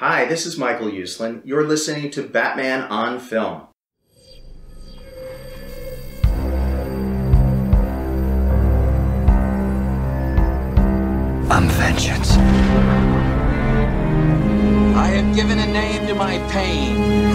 Hi, this is Michael Uslan. You're listening to Batman on Film. I'm vengeance. I have given a name to my pain.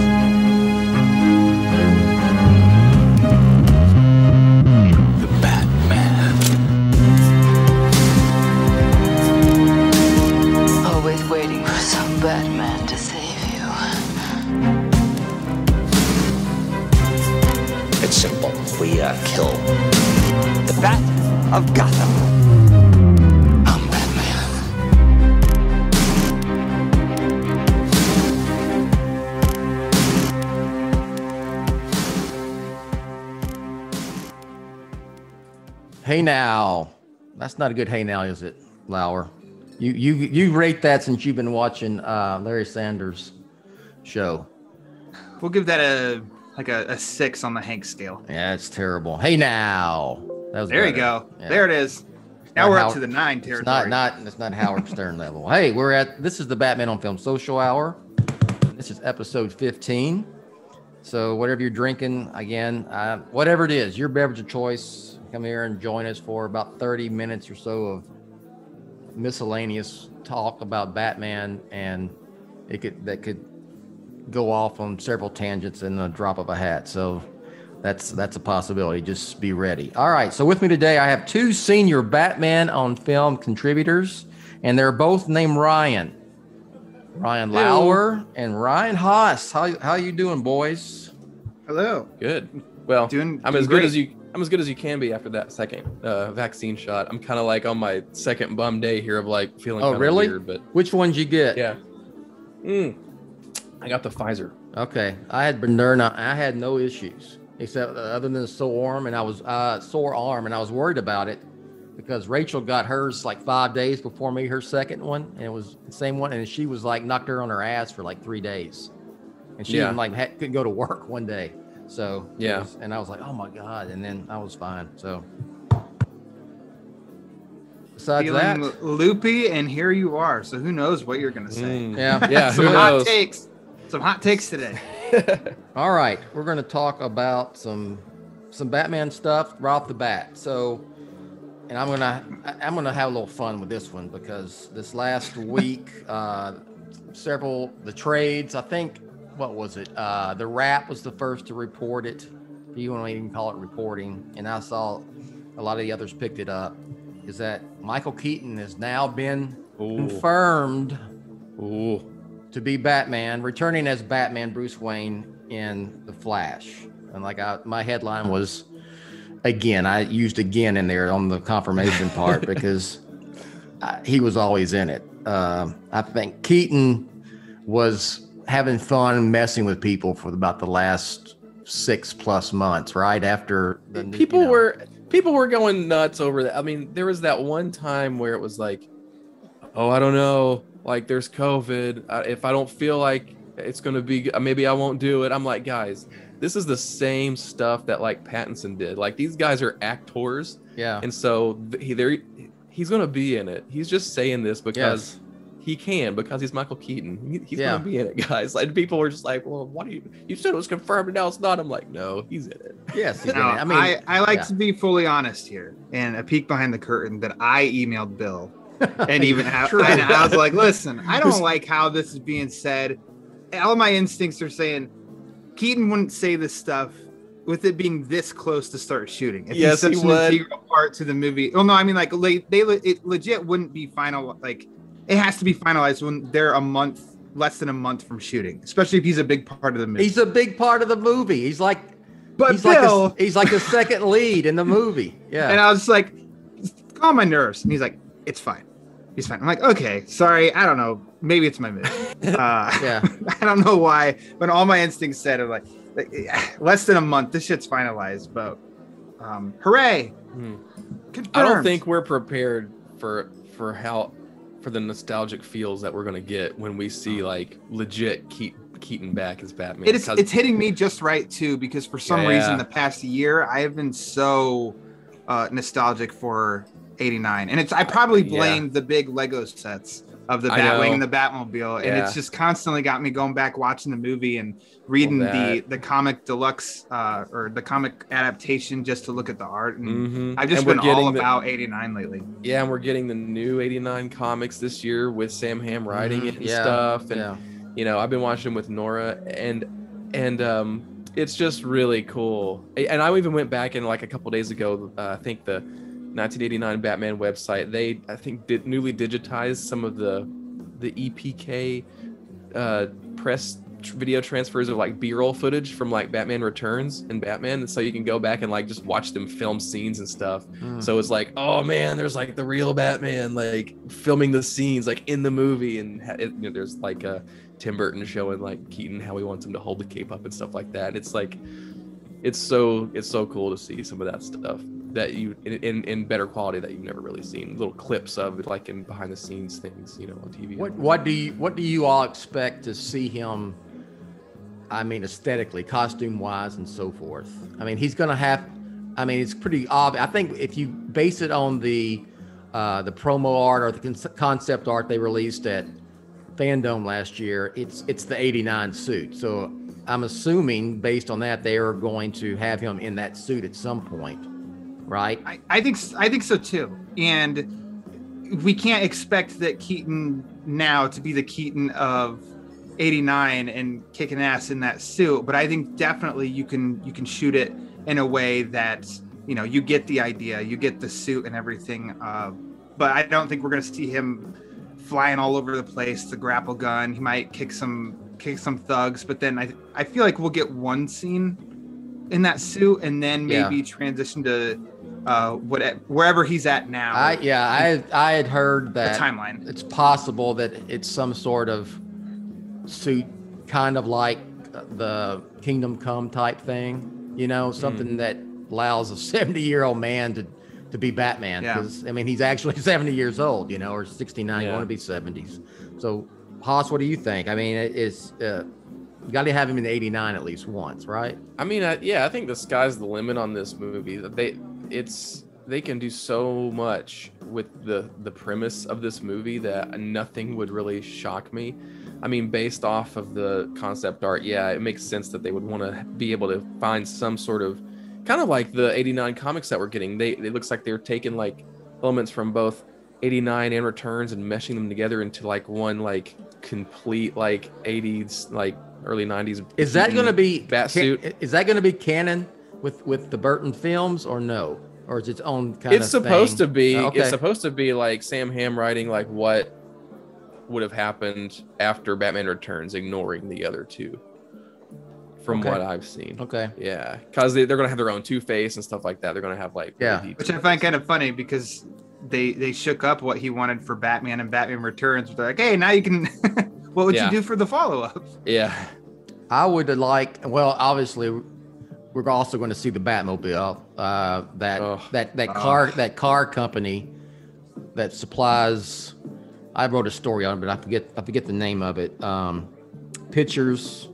We uh, kill the Bat of Gotham. I'm Batman. Hey now, that's not a good hey now, is it, Lower? You you you rate that since you've been watching uh, Larry Sanders' show. We'll give that a like a, a six on the Hank scale. Yeah, it's terrible. Hey now, that was There you go. Yeah. There it is. Now not we're how- up to the nine It's not not it's not Howard Stern level. Hey, we're at this is the Batman on Film Social Hour. This is episode 15. So whatever you're drinking, again, uh, whatever it is, your beverage of choice, come here and join us for about 30 minutes or so of miscellaneous talk about Batman, and it could that could go off on several tangents in a drop of a hat. So that's that's a possibility. Just be ready. All right. So with me today, I have two senior Batman on film contributors, and they're both named Ryan. Ryan Lower and Ryan Hoss. How how you doing, boys? Hello. Good. Well, Doing- I'm doing as good as you. I'm as good as you can be after that second uh, vaccine shot. I'm kind of like on my second bum day here of like feeling. Oh, really? Weird, but Which ones you get? yeah. Mm. I got the Pfizer. Okay, I had Moderna. I had no issues except uh, other than a sore arm, and I was uh, sore arm, and I was worried about it because Rachel got hers like five days before me, her second one, and it was the same one, and she was like knocked her on her ass for like three days, and she Yeah. even like had, couldn't go to work one day. So Yeah. was- and I was like, oh my god, and then I was fine. So besides Feeling that, loopy, and here you are. So who knows what you're gonna say? Mm. yeah, Yeah. Some Who hot knows? takes. Some hot takes today. All right, we're going to talk about some some Batman stuff right off the bat. So, and I'm gonna I- I'm gonna have a little fun with this one because this last week, uh, several the trades. I think what was it? Uh, the Wrap was the first to report it. If you want to even call it reporting, and I saw a lot of the others picked it up. Is that Michael Keaton has now been Ooh. confirmed Ooh. To be Batman, returning as Batman Bruce Wayne in The Flash. And like I, my headline was again, I used again in there on the confirmation part because I, he was always in it. Uh, I think Keaton was having fun messing with people for about the last six plus months, right after the you People know- were people were going nuts over that. I mean, there was that one time where it was like, oh, I don't know, like there's COVID. Uh, if I don't feel like it's gonna be, uh, maybe I won't do it. I'm like, guys, this is the same stuff that like Pattinson did. Like these guys are actors. yeah, and so he there he's gonna be in it. He's just saying this because Yes. he can because he's Michael Keaton. He, he's Yeah. gonna be in it, guys. Like people were just like, "Well, what do you? You said it was confirmed, and now it's not." I'm like, "No, he's in it." yes, he's in it. I mean, I, I like yeah. to be fully honest here, and a peek behind the curtain that I emailed Bill, and even I, and I was like, "Listen, I don't like how this is being said. All my instincts are saying Keaton wouldn't say this stuff with it being this close to start shooting. If Yes, he's he would. integral part to the movie. Oh no, I mean like they it legit wouldn't be final. Like it has to be finalized when they're a month, less than a month from shooting, especially if he's a big part of the movie. he's a big part of the movie. He's like but he's Bill, like a, he's like the second lead in the movie. Yeah. And I was like, calm my nerves. And he's like, it's fine. He's fine. I'm like, okay, sorry. I don't know. Maybe it's my mood. Uh, Yeah. I don't know why, but all my instincts said are like, like, less than a month. This shit's finalized, but um, hooray. Hmm. I don't think we're prepared for for how for the nostalgic feels that we're gonna get when we see like legit Keaton, Keaton back as Batman. it is. It's hitting me just right too, because for some Yeah. reason, the past year, I have been so uh, nostalgic for '89, and it's. I probably Yeah. blame the big Lego sets of the Batwing and the Batmobile, and Yeah. it's just constantly got me going back watching the movie and reading the the comic deluxe uh, or the comic adaptation just to look at the art. And Mhm. I've just And been all getting the- about '89 lately. Yeah, and we're getting the new 89 comics this year with Sam Hamm writing Mhm, it and yeah, stuff. And yeah. you know, I've been watching with Nora and and um it's just really cool. And I even went back and like a couple days ago, uh, I think the 1989 Batman website, they I think did newly digitized some of the the EPK uh press tr- video transfers of like b-roll footage from like Batman Returns and Batman and so you can go back and like just watch them film scenes and stuff. Mm. So it's like, oh man, there's like the real Batman, like filming the scenes, like in the movie, and ha- it, you know, there's like uh, Tim Burton showing like Keaton how he wants him to hold the cape up and stuff like that. And it's like, it's so it's so cool to see some of that stuff that you in, in, better quality that you've never really seen. Little clips of like in behind the scenes things, you know, on TV. What what do you what do you all expect to see him? I mean, aesthetically, costume wise, and so forth. I mean, he's gonna have. I mean, it's pretty obvious. I think if you base it on the uh, the promo art or the con- concept art they released at FanDome last year, it's it's the '89 suit. So I'm assuming, based on that, they are going to have him in that suit at some point, right? I, I think I think so too. And we can't expect that Keaton now to be the Keaton of 89 and kicking ass in that suit, but I think definitely you can you can shoot it in a way that you know you get the idea, you get the suit and everything. Uh, but I don't think we're gonna see him flying all over the place, the grapple gun. He might kick some kick some thugs, but then I I feel like we'll get one scene in that suit and then Yeah. maybe transition to uh what wherever he's at now. I yeah, I I had heard the that timeline. it's possible that it's some sort of suit, kind of like the Kingdom Come type thing, you know, something that allows a 70 year old man to, to be Batman. Yeah. Because, I mean, he's actually 70 years old, you know, or 69, Yeah. going to be 70s. So, Hoss, what do you think? I mean, it- it's, uh, got to have him in the 89 at least once, right? I mean, I, yeah, I think the sky's the limit on this movie. They, it's they can do so much with the the premise of this movie that nothing would really shock me. I mean, based off of the concept art, yeah, it makes sense that they would want to be able to find some sort of kind of like the 89 comics that we're getting. They it looks like they're taking like elements from both 89 and returns and meshing them together into like one like complete like 80s like early 90s Is that going to be bat can- suit? Is that going to be canon with with the Burton films or no? Or is it its own kind of it's of supposed thing? to be oh, Okay. it's supposed to be like Sam Hamm writing like what would have happened after batman returns ignoring the other two from Okay. what i've seen Okay. yeah because they, they're gonna have their own two face and stuff like that they're gonna have like Yeah. Which I find kind of funny because they they shook up what he wanted for Batman and Batman Returns. They're like, hey, now you can. what would Yeah. you do for the follow up? yeah I would like. Well, obviously, we're also going to see the Batmobile. Uh, that Ugh. that that car that car company that supplies. I wrote a story on it, but I forget I forget the name of it. Um, pictures,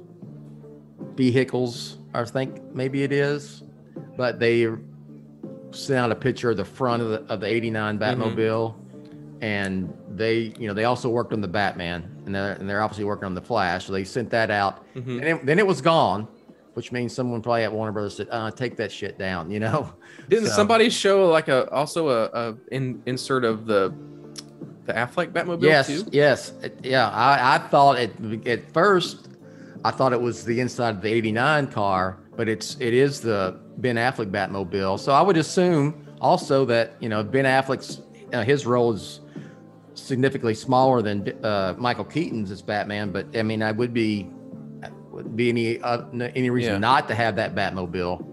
vehicles. I think maybe it is, but they sent out a picture of the front of the of the '89 Batmobile, and they you know they also worked on the Batman, and they're and they're obviously working on the Flash. So they sent that out, and it, then it was gone, which means someone probably at Warner Brothers said, uh, "Take that shit down," you know. didn't So- somebody show like a also a, a in, insert of the the affleck batmobile yes, too yes, It- yeah. I, I thought at at first, I thought it was the inside of the '89 car, but it's it is the Ben Affleck Batmobile. So I would assume also that you know Ben Affleck's uh, his role is significantly smaller than uh, Michael Keaton's as Batman, but I mean I would be would be any uh, any reason Yeah. not to have that Batmobile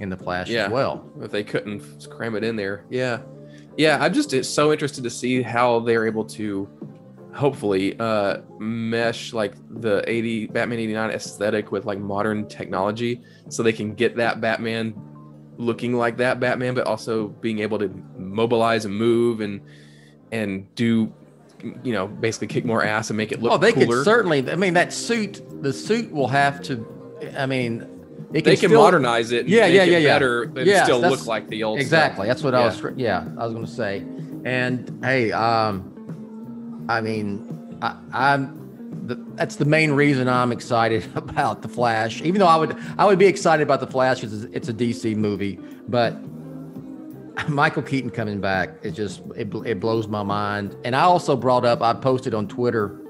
in the Flash Yeah. as well. if they couldn't cram it in there. Yeah. Yeah, I'm just so interested to see how they're able to hopefully uh mesh like the 80 Batman 89 aesthetic with like modern technology so they can get that Batman looking like that Batman but also being able to mobilize and move and and do you know basically kick more ass and make it look Oh, they cooler. could certainly. I mean, that suit, the suit will have to. I mean, it they can still- modernize it and Yeah, make yeah, it yeah, yeah. better but Yes, still look like the old Exactly. stuff. That's what I was. Yeah, I was going to say. And hey, um, I mean, I, I'm. The, that's the main reason I'm excited about the Flash. Even though I would, I would be excited about the Flash because it's a DC movie, but Michael Keaton coming back, it just it, it blows my mind. And I also brought up, I posted on Twitter,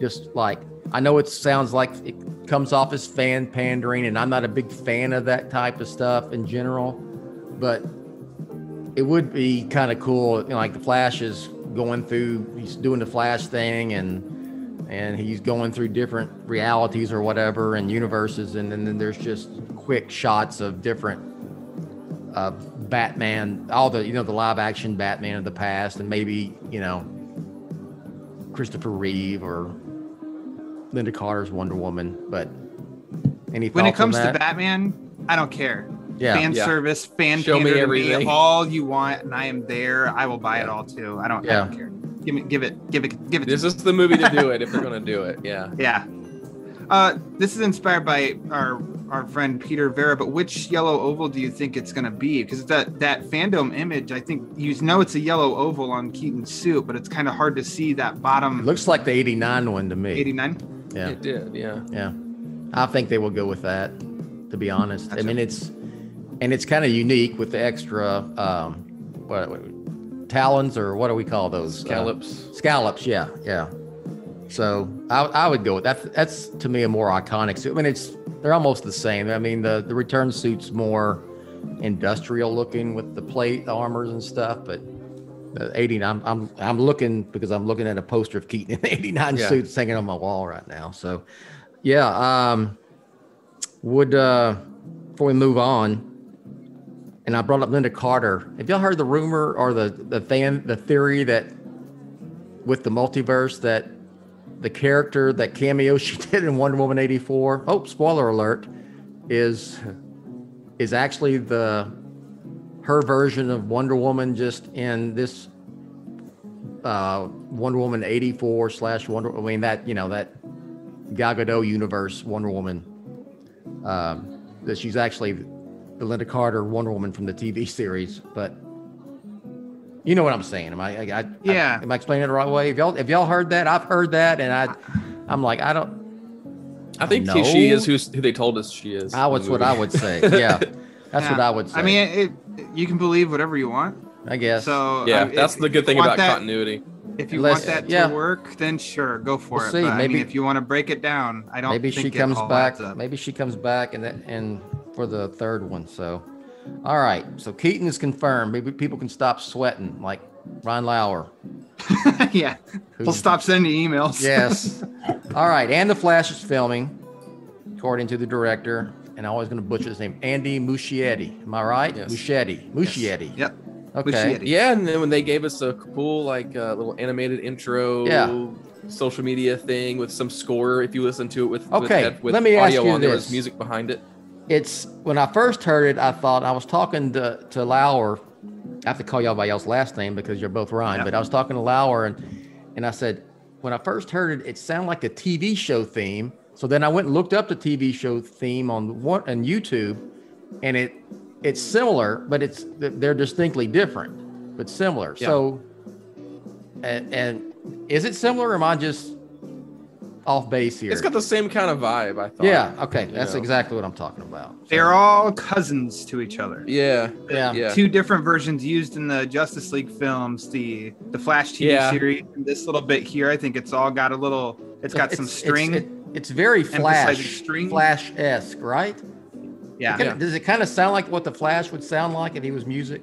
just like I know it sounds like it comes off as fan pandering, and I'm not a big fan of that type of stuff in general, but it would be kind of cool. You know, like the Flash is going through, he's doing the Flash thing, and and he's going through different realities or whatever and universes, and, then then there's just quick shots of different uh, Batman, all the you know the live action Batman of the past, and maybe you know Christopher Reeve or Lynda Carter's Wonder Woman. But any When it comes to? Batman, I don't care. Yeah. fan Yeah. service, fan Show me pander to everything. all you want, and I am there. I will buy it all too. I don't, I Yeah. don't care. Give me, give it, give it, give it. This to is the movie to do it if they're gonna do it. Yeah. yeah. Uh, this is inspired by our our friend Peter Vera, but which yellow oval do you think it's going to be? Because that that FanDome image, I think you know it's a yellow oval on Keaton's suit, but it's kind of hard to see that It bottom looks like the '89 one to me. 89. Yeah, It did. Yeah. yeah. I think they will go with that. To be honest, I mean it's and it's kind of unique with the extra um, what, what talons or what do we call those? Uh, Scallops. Scallops, yeah, yeah. So I, I would go with that. That's to me a more iconic suit. I mean, it's they're almost the same. I mean, the the return suit's more industrial looking with the plate armors and stuff, but the 89. I'm I'm I'm looking because I'm looking at a poster of Keaton in the 89 Yeah. suit hanging on my wall right now. So yeah, um, would uh, before we move on. And I brought up Lynda Carter. Have y'all heard the rumor or the the fan the theory that with the multiverse that the character that cameo she did in Wonder Woman 84 oh spoiler alert is is actually the her version of Wonder Woman just in this uh Wonder Woman 84 slash Wonder I mean that you know that Gal Gadot universe Wonder Woman um that she's actually the Lynda Carter Wonder Woman from the TV series but you know what I'm saying? Am I? I, I Yeah. am I explaining it the right way? If y'all, if y'all heard that, I've heard that, and I, I'm like, I don't. I think No. she is who's, who they told us she is. I was what I would say. Yeah, that's what I would say. I mean, it, you can believe whatever you want. I guess. So Yeah, uh, if- that's the good thing about that- continuity. If you Unless- want that to yeah. work, then sure, go for We'll it. see, But, I mean, maybe- if you want to break it down, I don't. maybe think she it comes all back. Maybe she comes back, and that, and for the third one. So, all right. So Keaton is confirmed. Maybe people can stop sweating, like Ron Lower. yeah, we'll stop sending emails. Yes. all right. And the Flash is filming, according to the director. And I'm always going to butcher his name, Andy Muschietti. Am I right? Yes. Muschietti. Muschietti. Yep. Okay. Muschietti. Yeah, and then when they gave us a cool like uh, little animated intro, Yeah. social media thing with some score. If you listen to it with with Okay, head- with, let me ask audio you on, there was music behind it. It's when I first heard it, I thought I was talking to, to Lower. I have to call y'all by y'all's last name because you're both Ryan, Yeah. but I was talking to Lower and and I said, when I first heard it, it sounded like a TV show theme. So then I went and looked up the TV show theme on one on YouTube, and it it's similar, but it's they're distinctly different, but similar. Yeah. So and, and is it similar or am I just off base here? It's got the same kind of vibe. I thought. yeah, okay. That's know. exactly what I'm talking about. So, They're all cousins to each other. Yeah. yeah. Yeah. Two different versions used in the Justice League films, the the Flash TV Yeah. series, and this little bit here. I think it's all got a little. It's got some string. It's, it- it's very flash, string. flash esque, right? yeah. Kinda- Does it kind of sound like what the Flash would sound like if he was music,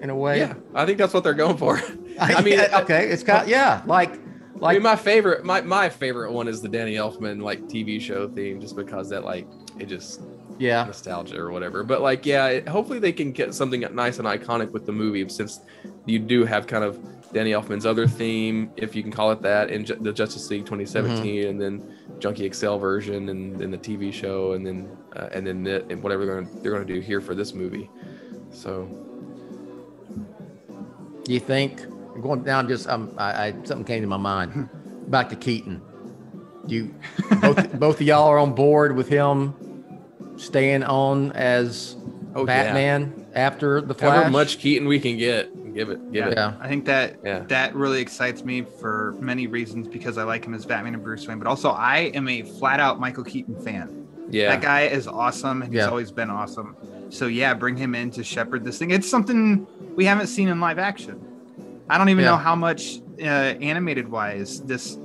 in a way? Yeah. I think that's what they're going for. I, I mean, mean, okay, it's kind, yeah, like, I like, mean, my favorite, my, my favorite one is the Danny Elfman like TV show theme, just because that like it just yeah, nostalgia or whatever. But like, yeah, it, hopefully they can get something nice and iconic with the movie, since you do have kind of Danny Elfman's other theme, if you can call it that, in Ju- the Justice League 2017, and then Junkie XL version, and then the TV show, and then uh, and then the, and whatever they're gonna, they're going to do here for this movie. So you think going down? Just um, I, I something came to my mind. Back to Keaton. Do you both both of y'all are on board with him staying on as Oh, yeah. Batman after the Flash? however much Keaton we can get, Give it. Give it. Yeah. I think that Yeah. that really excites me for many reasons because I like him as Batman and Bruce Wayne, but also I am a flat out Michael Keaton fan. Yeah. That guy is awesome and he's Yeah. always been awesome. So yeah, bring him in to shepherd this thing. It's something we haven't seen in live action. I don't even Yeah. know how much uh, animated wise this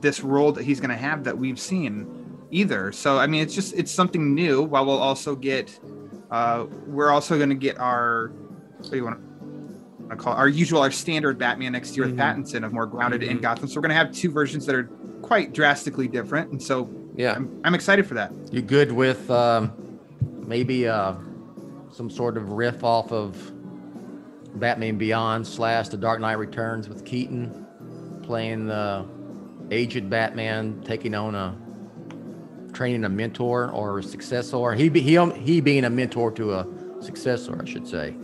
this role that he's going to have that we've seen either. So I mean, it's just it's something new. While we'll also get, uh, we're also going to get our what do you want to call it? our usual our standard Batman next year Mhm. with Pattinson of more grounded in Mhm. Gotham. So we're going to have two versions that are quite drastically different, and so yeah. I'm, I'm excited for that. You good with um, maybe uh, some sort of riff off of Batman Beyond slash The Dark Knight Returns with Keaton playing the aged Batman, taking on a training a mentor or a successor. He be, he he being a mentor to a successor, I should say.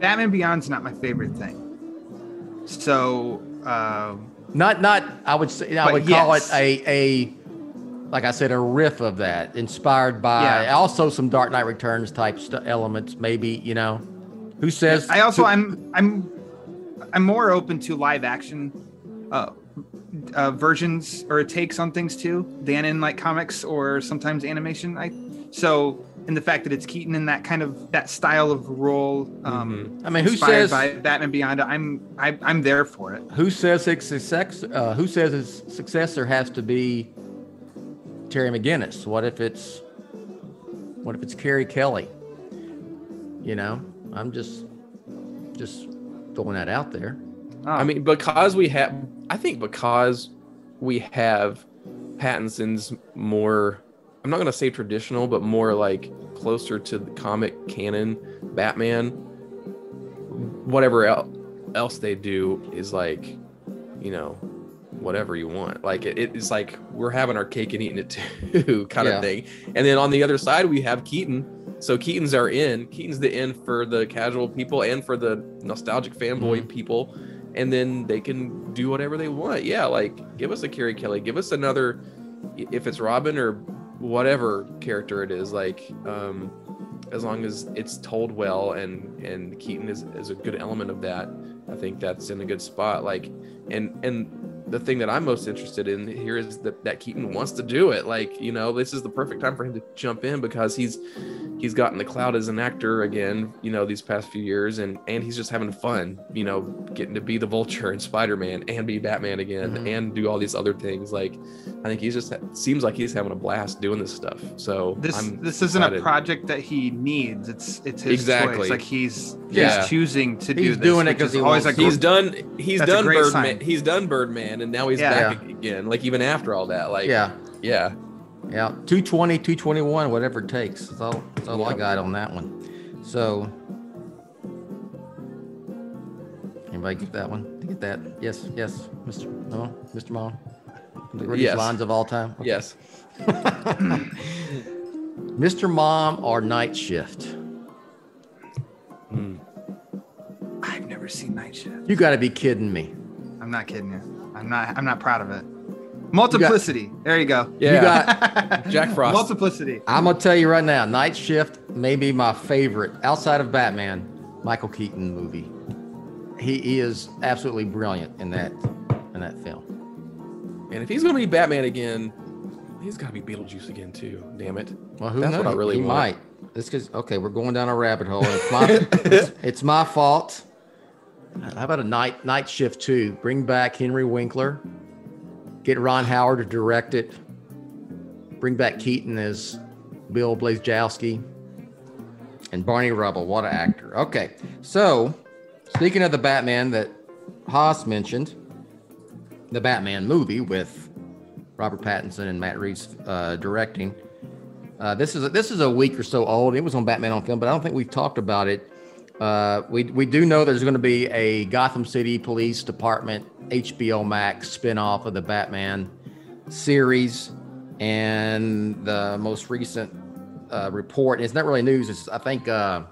Batman Beyond's not my favorite thing. So uh, Not not I would say I would call yes. it a a like I said a riff of that, inspired by Yeah. also some Dark Knight Returns type st- elements. Maybe you know, who says? I also who- I'm I'm I'm more open to live action uh, uh, versions or takes on things too than in like comics or sometimes animation. I so in the fact that it's Keaton in that kind of that style of role. Um, I mean, who says by Batman Beyond? I'm I, I'm there for it. who says his success? Uh, who says his successor has to be Terry McGinnis? What if it's what if it's Carrie Kelly? You know, I'm just just throwing that out there. I mean, because we have, I think because we have Pattinson's more, I'm not going to say traditional, but more like closer to the comic canon Batman. Whatever el- else they do is like, you know, whatever you want. Like it, it's like we're having our cake and eating it too, kind Yeah. of thing. And then on the other side, we have Keaton. So Keaton's our in. Keaton's the in for the casual people and for the nostalgic fanboy people. And then they can do whatever they want. Yeah, like give us a Carrie Kelly, give us another, if it's Robin or whatever character it is. Like, um, as long as it's told well and and Keaton is, is a good element of that, I think that's in a good spot. Like, and and the thing that I'm most interested in here is that that Keaton wants to do it. Like, you know, this is the perfect time for him to jump in because he's he's gotten the cloud as an actor again, you know, these past few years, and and he's just having fun, you know, getting to be the Vulture and Spider Man and be Batman again Mhm. and do all these other things. Like, I think he's just seems like he's having a blast doing this stuff. So this I'm this isn't a project that he needs. It's it's his Exactly. choice. Like he's Yeah. he's choosing to do He's this. doing it because is he always like. He's done. He's That's done Birdman. He's done Birdman, and now he's Yeah. back again. Like even after all that, like yeah. yeah. Yeah, 220, 221, whatever it takes. That's all, that's all I got on that one. So, anybody get that one? Did you get that? Yes, yes, Mr. No, Mr. Mom. The greatest Yes. lines of all time. Okay. Yes. Mr. Mom or Night Shift? Hmm. I've never seen Night Shift. You got to be kidding me. I'm not kidding you. I'm not. I'm not proud of it. Multiplicity. there you go. Yeah. You got. Jack Frost. Multiplicity. I'm gonna tell you right now, Night Shift may be my favorite outside of Batman. Michael Keaton movie. He, he is absolutely brilliant in that in that film. And if he's gonna be Batman again, he's got to be Beetlejuice again too. Damn it. Well, who That's knows? what I really he want. might. This cause okay, we're going down a rabbit hole. It's my it's, it's my fault. How about a night night shift too? Bring back Henry Winkler. Get Ron Howard to direct it. Bring back Keaton as Bill Blazejowski. And Barney Rubble, what an actor. Okay, so speaking of the Batman that Hoss mentioned, the Batman movie with Robert Pattinson and Matt Reeves uh, directing. Uh, this is a, this is a week or so old. It was on Batman on Film, but I don't think we've talked about it. Uh, we we do know there's going to be a Gotham City Police Department HBO Max spinoff of the Batman series, and the most recent uh, report. It's not really news. It's I think uh,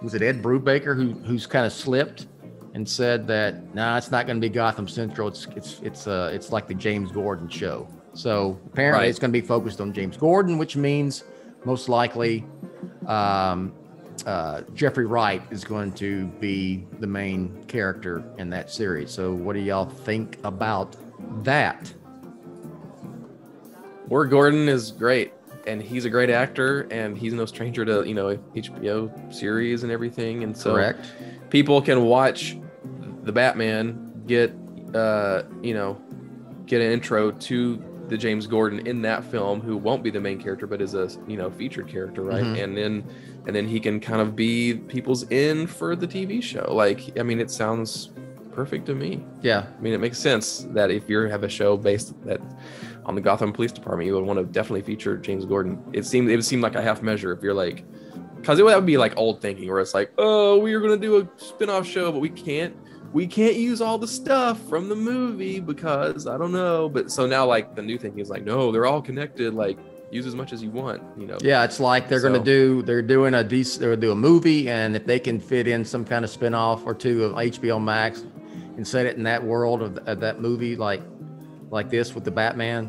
was it Ed Brubaker who who's kind of slipped and said that nah, it's not going to be Gotham Central. It's it's it's uh it's like the James Gordon show. So apparently Right. it's going to be focused on James Gordon, which means most likely um, uh, Jeffrey Wright is going to be the main character in that series. So, what do y'all think about that? Ward Gordon is great, and he's a great actor, and he's no stranger to you know HBO series and everything. And so Correct. people can watch the Batman, get uh, you know, get an intro to the James Gordon in that film, who won't be the main character, but is a you know featured character, right? Mhm. And then and then he can kind of be people's in for the TV show. Like, I mean, it sounds perfect to me. Yeah. I mean, it makes sense that if you have a show based that on the Gotham Police Department, you would want to definitely feature James Gordon. It seemed it would seem like a half measure if you're like, because it would, that would be like old thinking, where it's like, oh, we are gonna do a spin-off show, but we can't. We can't use all the stuff from the movie because I don't know. But so now, like the new thinking is like, no, they're all connected. Like, use as much as you want. You know. Yeah, it's like they're going to do they're doing a decent they're gonna do a movie, and if they can fit in some kind of spin-off or two of HBO Max and set it in that world of, of that movie, like like this with the Batman,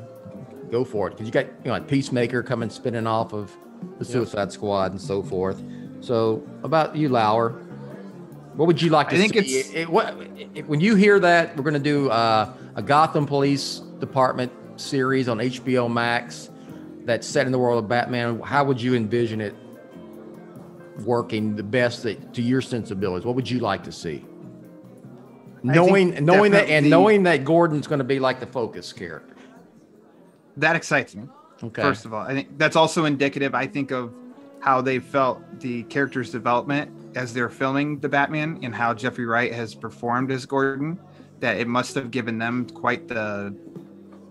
go for it. Because you got you know like Peacemaker coming spinning off of the Suicide Squad and so forth. So about you, Lower, what would you like to I think see? it's- It- what it- when you hear that we're going to do uh, a Gotham Police Department series on HBO Max that's set in the world of Batman. How would you envision it working the best that, to your sensibilities? What would you like to see? I Knowing knowing that and knowing that Gordon's going to be like the focus character. That excites me. Okay. First of all, I think that's also indicative. I think of how they felt the character's development as they're filming the Batman and how Jeffrey Wright has performed as Gordon. That it must have given them quite the,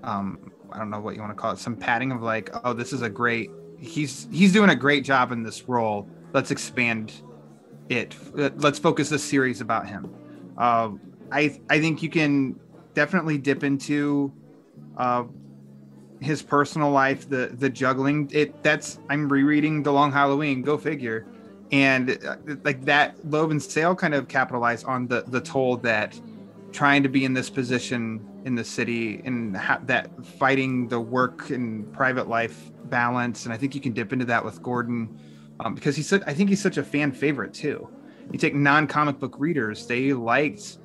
um, I don't know what you want to call it, some padding of like, oh, this is a great. He's he's doing a great job in this role. Let's expand it. Let's focus this series about him. Uh, I I think you can definitely dip into. Uh, his personal life, the the juggling. It that's I'm rereading The Long Halloween. Go figure. And uh, like that, Loeb and Sale kind of capitalize on the the toll that trying to be in this position in the city and ha- that fighting the work and private life balance. And I think you can dip into that with Gordon um, because he's such, I think he's such a fan favorite too. You take non comic book readers, they liked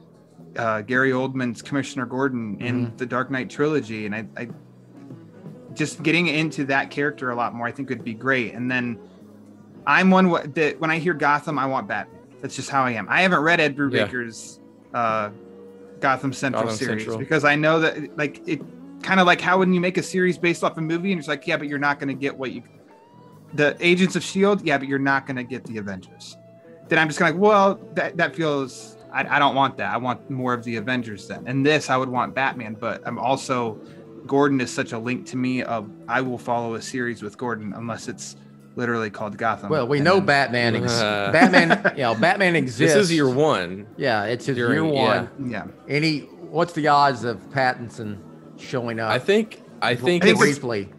uh, Gary Oldman's Commissioner Gordon in the Dark Knight trilogy, and I, I just getting into that character a lot more, I think would be great. And then I'm one wh- that when I hear Gotham, I want Batman. That's just how I am. I haven't read Ed Yeah. Brubaker's uh, Gotham Central Gotham series Central. because I know that like it kind of like how when you make a series based off a movie and it's like yeah, but you're not going to get what you the Agents of Shield, yeah, but you're not going to get the Avengers. Then I'm just of like, well, that that feels. I, I don't want that. I want more of the Avengers then. And this, I would want Batman, but I'm also Gordon is such a link to me of I will follow a series with Gordon unless it's literally called Gotham. Well, we And know then- Batman. Ex- Uh. Batman, you know, Batman exists. This is year one. Yeah, it's his during- year one. Yeah, Any, what's the odds of Pattinson showing up? I think. I think I think briefly.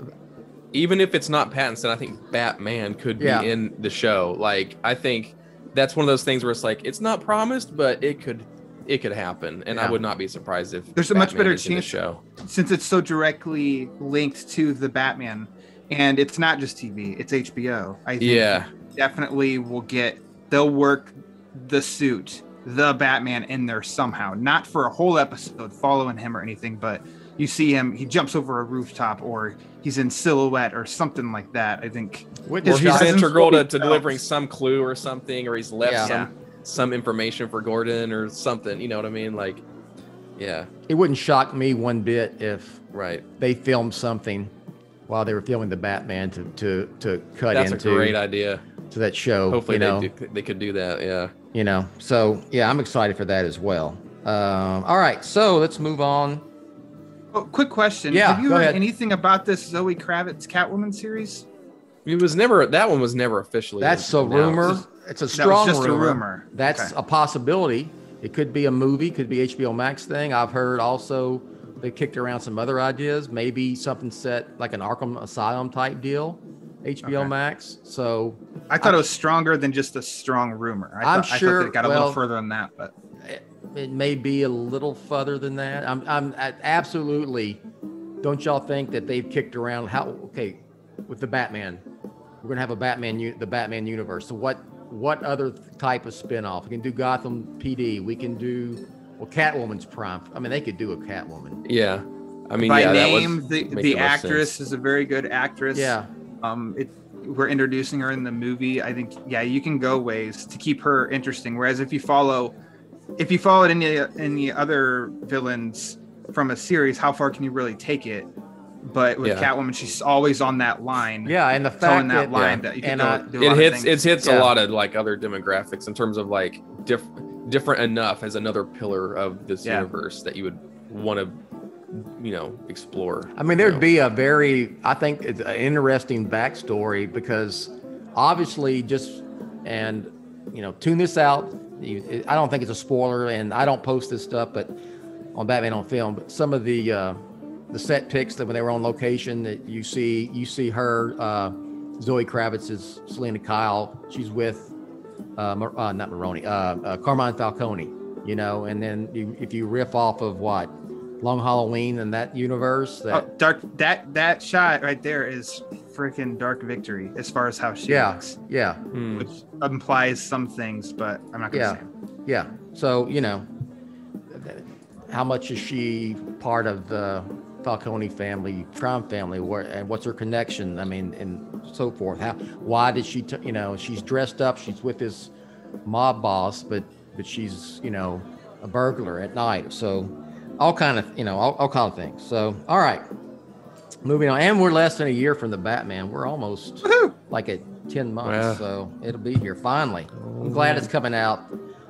even if it's not Pattinson, I think Batman could be Yeah. in the show. Like I think that's one of those things where it's like it's not promised, but it could it could happen, and Yeah. I would not be surprised if There's a much better is in the chance- show. since it's so directly linked to the Batman, and it's not just TV, it's HBO. I think Yeah, definitely will get. They'll work the suit, the Batman in there somehow. Not for a whole episode following him or anything, but you see him. He jumps over a rooftop, or he's in silhouette, or something like that. I think. Wouldn't or he's integral to, to delivering some clue or something, or he's left Yeah. some some information for Gordon or something. You know what I mean? Like, yeah, it wouldn't shock me one bit if right. they filmed something while they were filming the Batman to to to cut That's a great idea. to that show. Hopefully you know, they do, they could do that. Yeah. you know. So yeah, I'm excited for that as well. Um, all right, so let's move on. Oh, quick question. Yeah, Have you go heard ahead. anything about this Zoe Kravitz Catwoman series? It was never that one was never officially. That's a announced. rumor. It's a strong just a rumor. rumor. That's Okay. a possibility. It could be a movie, could be HBO Max thing. I've heard also they kicked around some other ideas, maybe something set like an Arkham Asylum type deal, HBO Okay. Max. So I thought it was stronger than just a strong rumor. I I'm thought, I sure- thought it got a well- little further than that, but it, it may be a little further than that. I'm, I'm I- absolutely. Don't y'all think that they've kicked around how? Okay, with the Batman, we're gonna have a Batman, the Batman universe. So what what other type of spin-off. We can do Gotham PD. We can do well Catwoman's prompt. I mean, they could do a Catwoman. Yeah. I mean, By yeah, that would name, the, the the actress sense. is a very good actress. Yeah. Um, it, we're introducing her in the movie. I think, yeah, you can go ways to keep her interesting. Whereas if you follow, if you followed any any other villains from a series, how far can you really take it? But with Yeah. Catwoman, she's always on that line. Yeah, and the fact that, that line that you can and go, I- do it hits it hits Yeah. a lot of like other demographics in terms of like diff- different enough as another pillar of this Yeah. universe that you would want to you know explore I mean, there'd be a very, I think, it's an interesting backstory because obviously, just and you know, tune this out. You, I don't think it's a spoiler, and I don't post this stuff, but on Batman on Film, but some of the uh, the set pics that when they were on location, that you see, you see her, uh, Zoe Kravitz is Selina Kyle. She's with, uh, Mar- uh, not Maroni, uh, uh, Carmine Falcone. You know, and then you, if you riff off of what Long Halloween and that universe, that Oh, dark that that shot right there is freaking Dark Victory as far as how she Yeah, looks, yeah, Hmm. which implies some things, but I'm not gonna Yeah. say. 'em. yeah. So you know, how much is she part of the Falcone family, crime family? Where and what's her connection? I mean, and so forth. How? Why did she? T- you know, she's dressed up. She's with this mob boss, but but she's you know a burglar at night. So all kind of you know all, all kind of things. So all right, moving on. And we're less than a year from the Batman. We're almost like at ten months. Yeah. So it'll be here finally. I'm glad mm-hmm. it's coming out.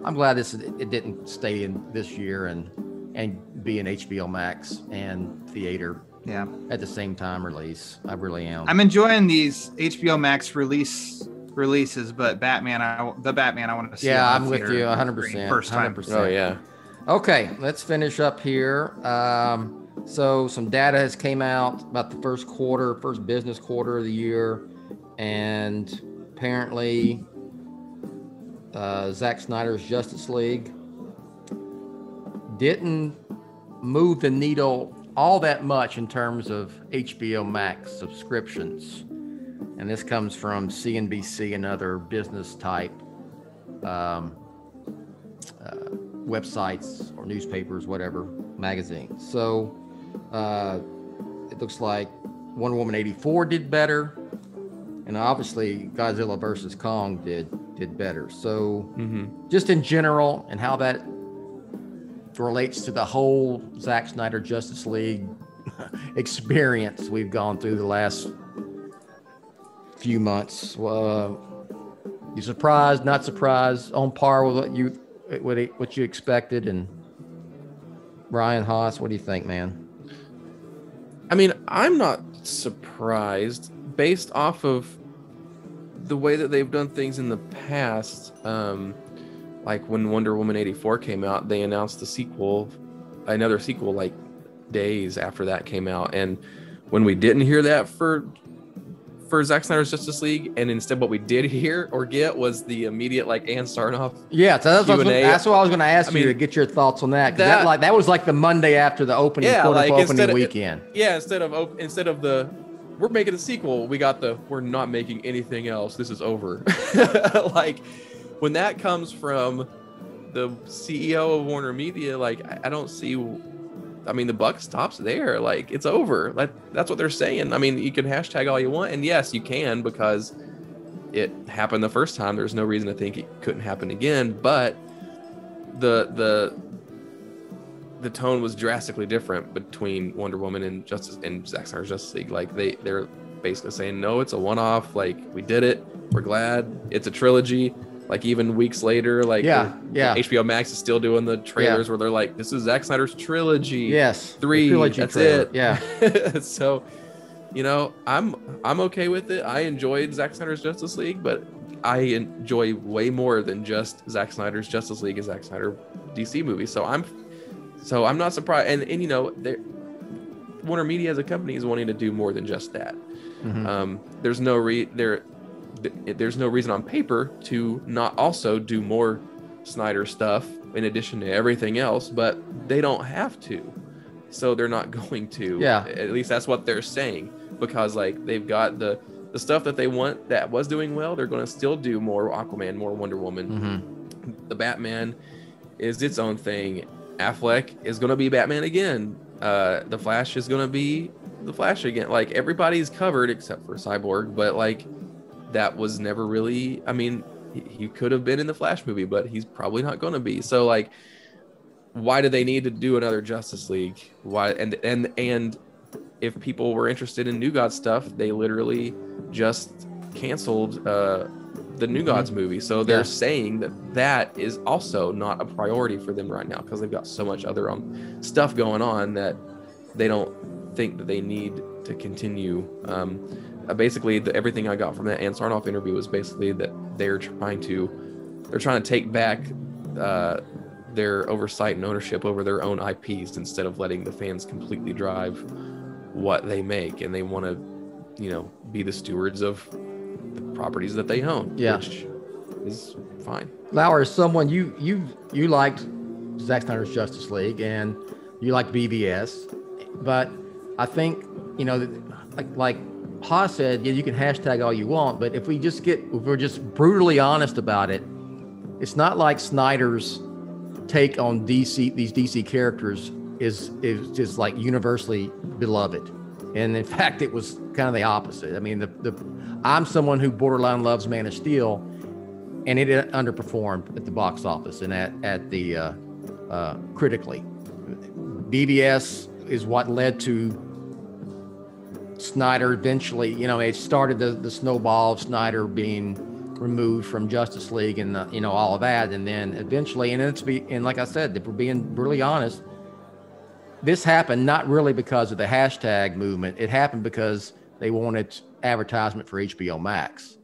I'm glad this it didn't stay in this year and and be an HBO Max and theater Yeah, at the same time release. I really am. I'm enjoying these HBO Max release releases, but Batman, I the Batman I want to see. yeah, I'm with you 100. percent First time. 100%. oh yeah Okay, let's finish up here. Um, so some data has came out about the first quarter, first business quarter of the year, and apparently uh, Zack Snyder's Justice League didn't move the needle all that much in terms of HBO Max subscriptions. And this comes from CNBC and other business type um, uh, websites or newspapers, whatever, magazines. So uh, it looks like Wonder Woman 84 did better. And obviously Godzilla versus Kong did did better. So hmm just in general and how that relates to the whole Zack Snyder Justice League experience we've gone through the last few months. Uh, you surprised, not surprised, on par with what you what, what you expected, and Ryan Hoss, what do you think, man? I mean, I'm not surprised based off of the way that they've done things in the past. Um, like when Wonder Woman 84 came out, they announced the sequel, another sequel, like days after that came out. And when we didn't hear that for for Zack Snyder's Justice League, and instead what we did hear or get was the immediate like Ann Sarnoff. Yeah, so that's, what I was Q&A. gonna, that's what I was going to ask I you to get your thoughts on that. that, that- like that was like the Monday after the opening, Yeah, like, opening of- weekend. Yeah, instead of op- instead of the we're making a sequel, we got the we're not making anything else. This is over. like when that comes from the CEO of Warner Media, like I, I don't see. I mean, the buck stops there. Like it's over. Like that's what they're saying. I mean, you can hashtag all you want, and yes, you can because it happened the first time. There's no reason to think it couldn't happen again. But the the the tone was drastically different between Wonder Woman and Justice and Zack Snyder's Justice League. Like they they're basically saying, no, it's a one off. Like we did it. We're glad. It's a trilogy. Like even weeks later, like Yeah, yeah. HBO Max is still doing the trailers where they're like, this is Zack Snyder's trilogy. Yes, Three. trilogy That's trailer. it. Yeah, so, you know, I'm I'm okay with it. I enjoyed Zack Snyder's Justice League, but I enjoy way more than just Zack Snyder's Justice League and Zack Snyder DC movie. So I'm so I'm not surprised. And and you know, Warner Media as a company is wanting to do more than just that. Mhm. Um, there's no re there th- there's no reason on paper to not also do more Snyder stuff in addition to everything else, but they don't have to. So they're not going to. Yeah. At least that's what they're saying because like they've got the the stuff that they want that was doing well, they're going to still do more Aquaman, more Wonder Woman. Mhm. The Batman is its own thing. Affleck is going to be Batman again. Uh, the Flash is going to be the Flash again. Like everybody's covered except for Cyborg, but like that was never really. I mean, he, could have been in the Flash movie, but he's probably not going to be. So like, why do they need to do another Justice League? Why and and and if people were interested in New Gods stuff, they literally just canceled uh, the New Gods movie. So they're Yeah. saying that that is also not a priority for them right now because they've got so much other um, stuff going on that they don't think that they need to continue. Um, basically, the, everything I got from that Ann Sarnoff interview was basically that they're trying to they're trying to take back uh, their oversight and ownership over their own IPs instead of letting the fans completely drive what they make, and they want to, you know, be the stewards of the properties that they own. Yeah. which is fine. Lower is someone you you you liked Zack Snyder's Justice League and you liked BVS, but I think you know like like Hoss said, yeah, you can hashtag all you want, but if we just get if we're just brutally honest about it, it's not like Snyder's take on DC these DC characters is is just like universally beloved. And in fact, it was kind of the opposite. I mean, the, the I'm someone who borderline loves Man of Steel, and it underperformed at the box office and at at the uh, uh, critically. BVS is what led to Snyder eventually. You know, it started the the snowball of Snyder being removed from Justice League and uh, you know all of that, and then eventually, and it's be and like I said, if we're being really honest, this happened not really because of the hashtag movement. It happened because they wanted advertisement for HBO Max,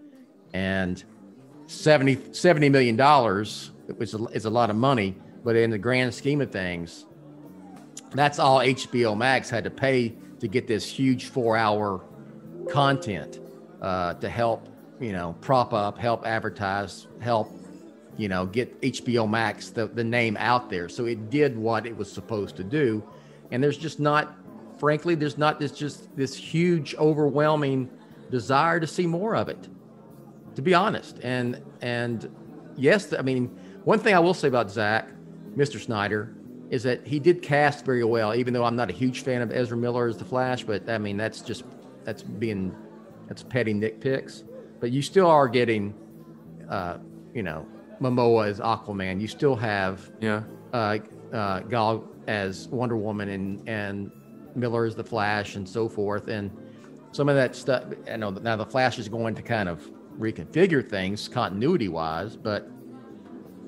and 70, 70 million dollars is a, is a lot of money, but in the grand scheme of things, that's all HBO Max had to pay to get this huge four-hour content uh, to help you know prop up, help advertise, help you know get HBO Max the, the name out there. So it did what it was supposed to do, and there's just not, frankly, there's not this just this huge, overwhelming desire to see more of it to be honest. And and yes, I mean, one thing I will say about Zack, Mr. Snyder, is that he did cast very well. Even though I'm not a huge fan of Ezra Miller as the Flash, but I mean that's just that's being that's petty nitpicks. But you still are getting, uh, you know, Momoa as Aquaman. You still have Yeah. uh, uh, Gal as Wonder Woman and and Miller as the Flash and so forth. And some of that stuff, I know that now the Flash is going to kind of reconfigure things continuity wise, but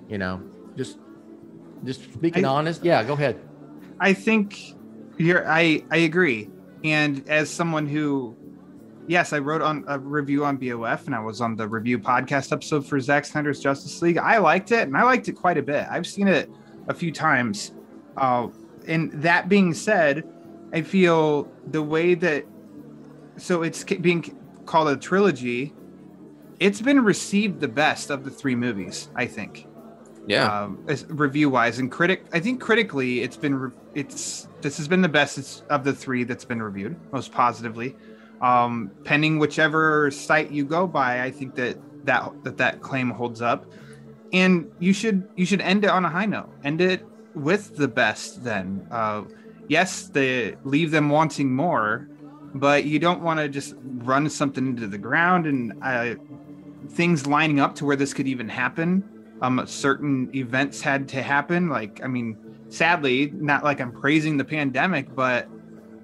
you know, just just speaking I- honest, yeah, go ahead. I think you're I I agree. And as someone who yes, I wrote on a review on BOF and I was on the review podcast episode for Zack Snyder's Justice League. I liked it and I liked it quite a bit. I've seen it a few times. Uh, and that being said, I feel the way that so it's being called a trilogy, it's been received the best of the three movies, I think Yeah. um, review wise and critic i think critically it's been re- it's this has been the best of the three that's been reviewed most positively. Um pending whichever site you go by i think that that that that claim holds up. And you should you should end it on a high note. End it with the best then. Uh yes they leave them wanting more but you don't want to just run something into the ground and uh, things lining up to where this could even happen um certain events had to happen. Like i mean sadly not like i'm praising the pandemic but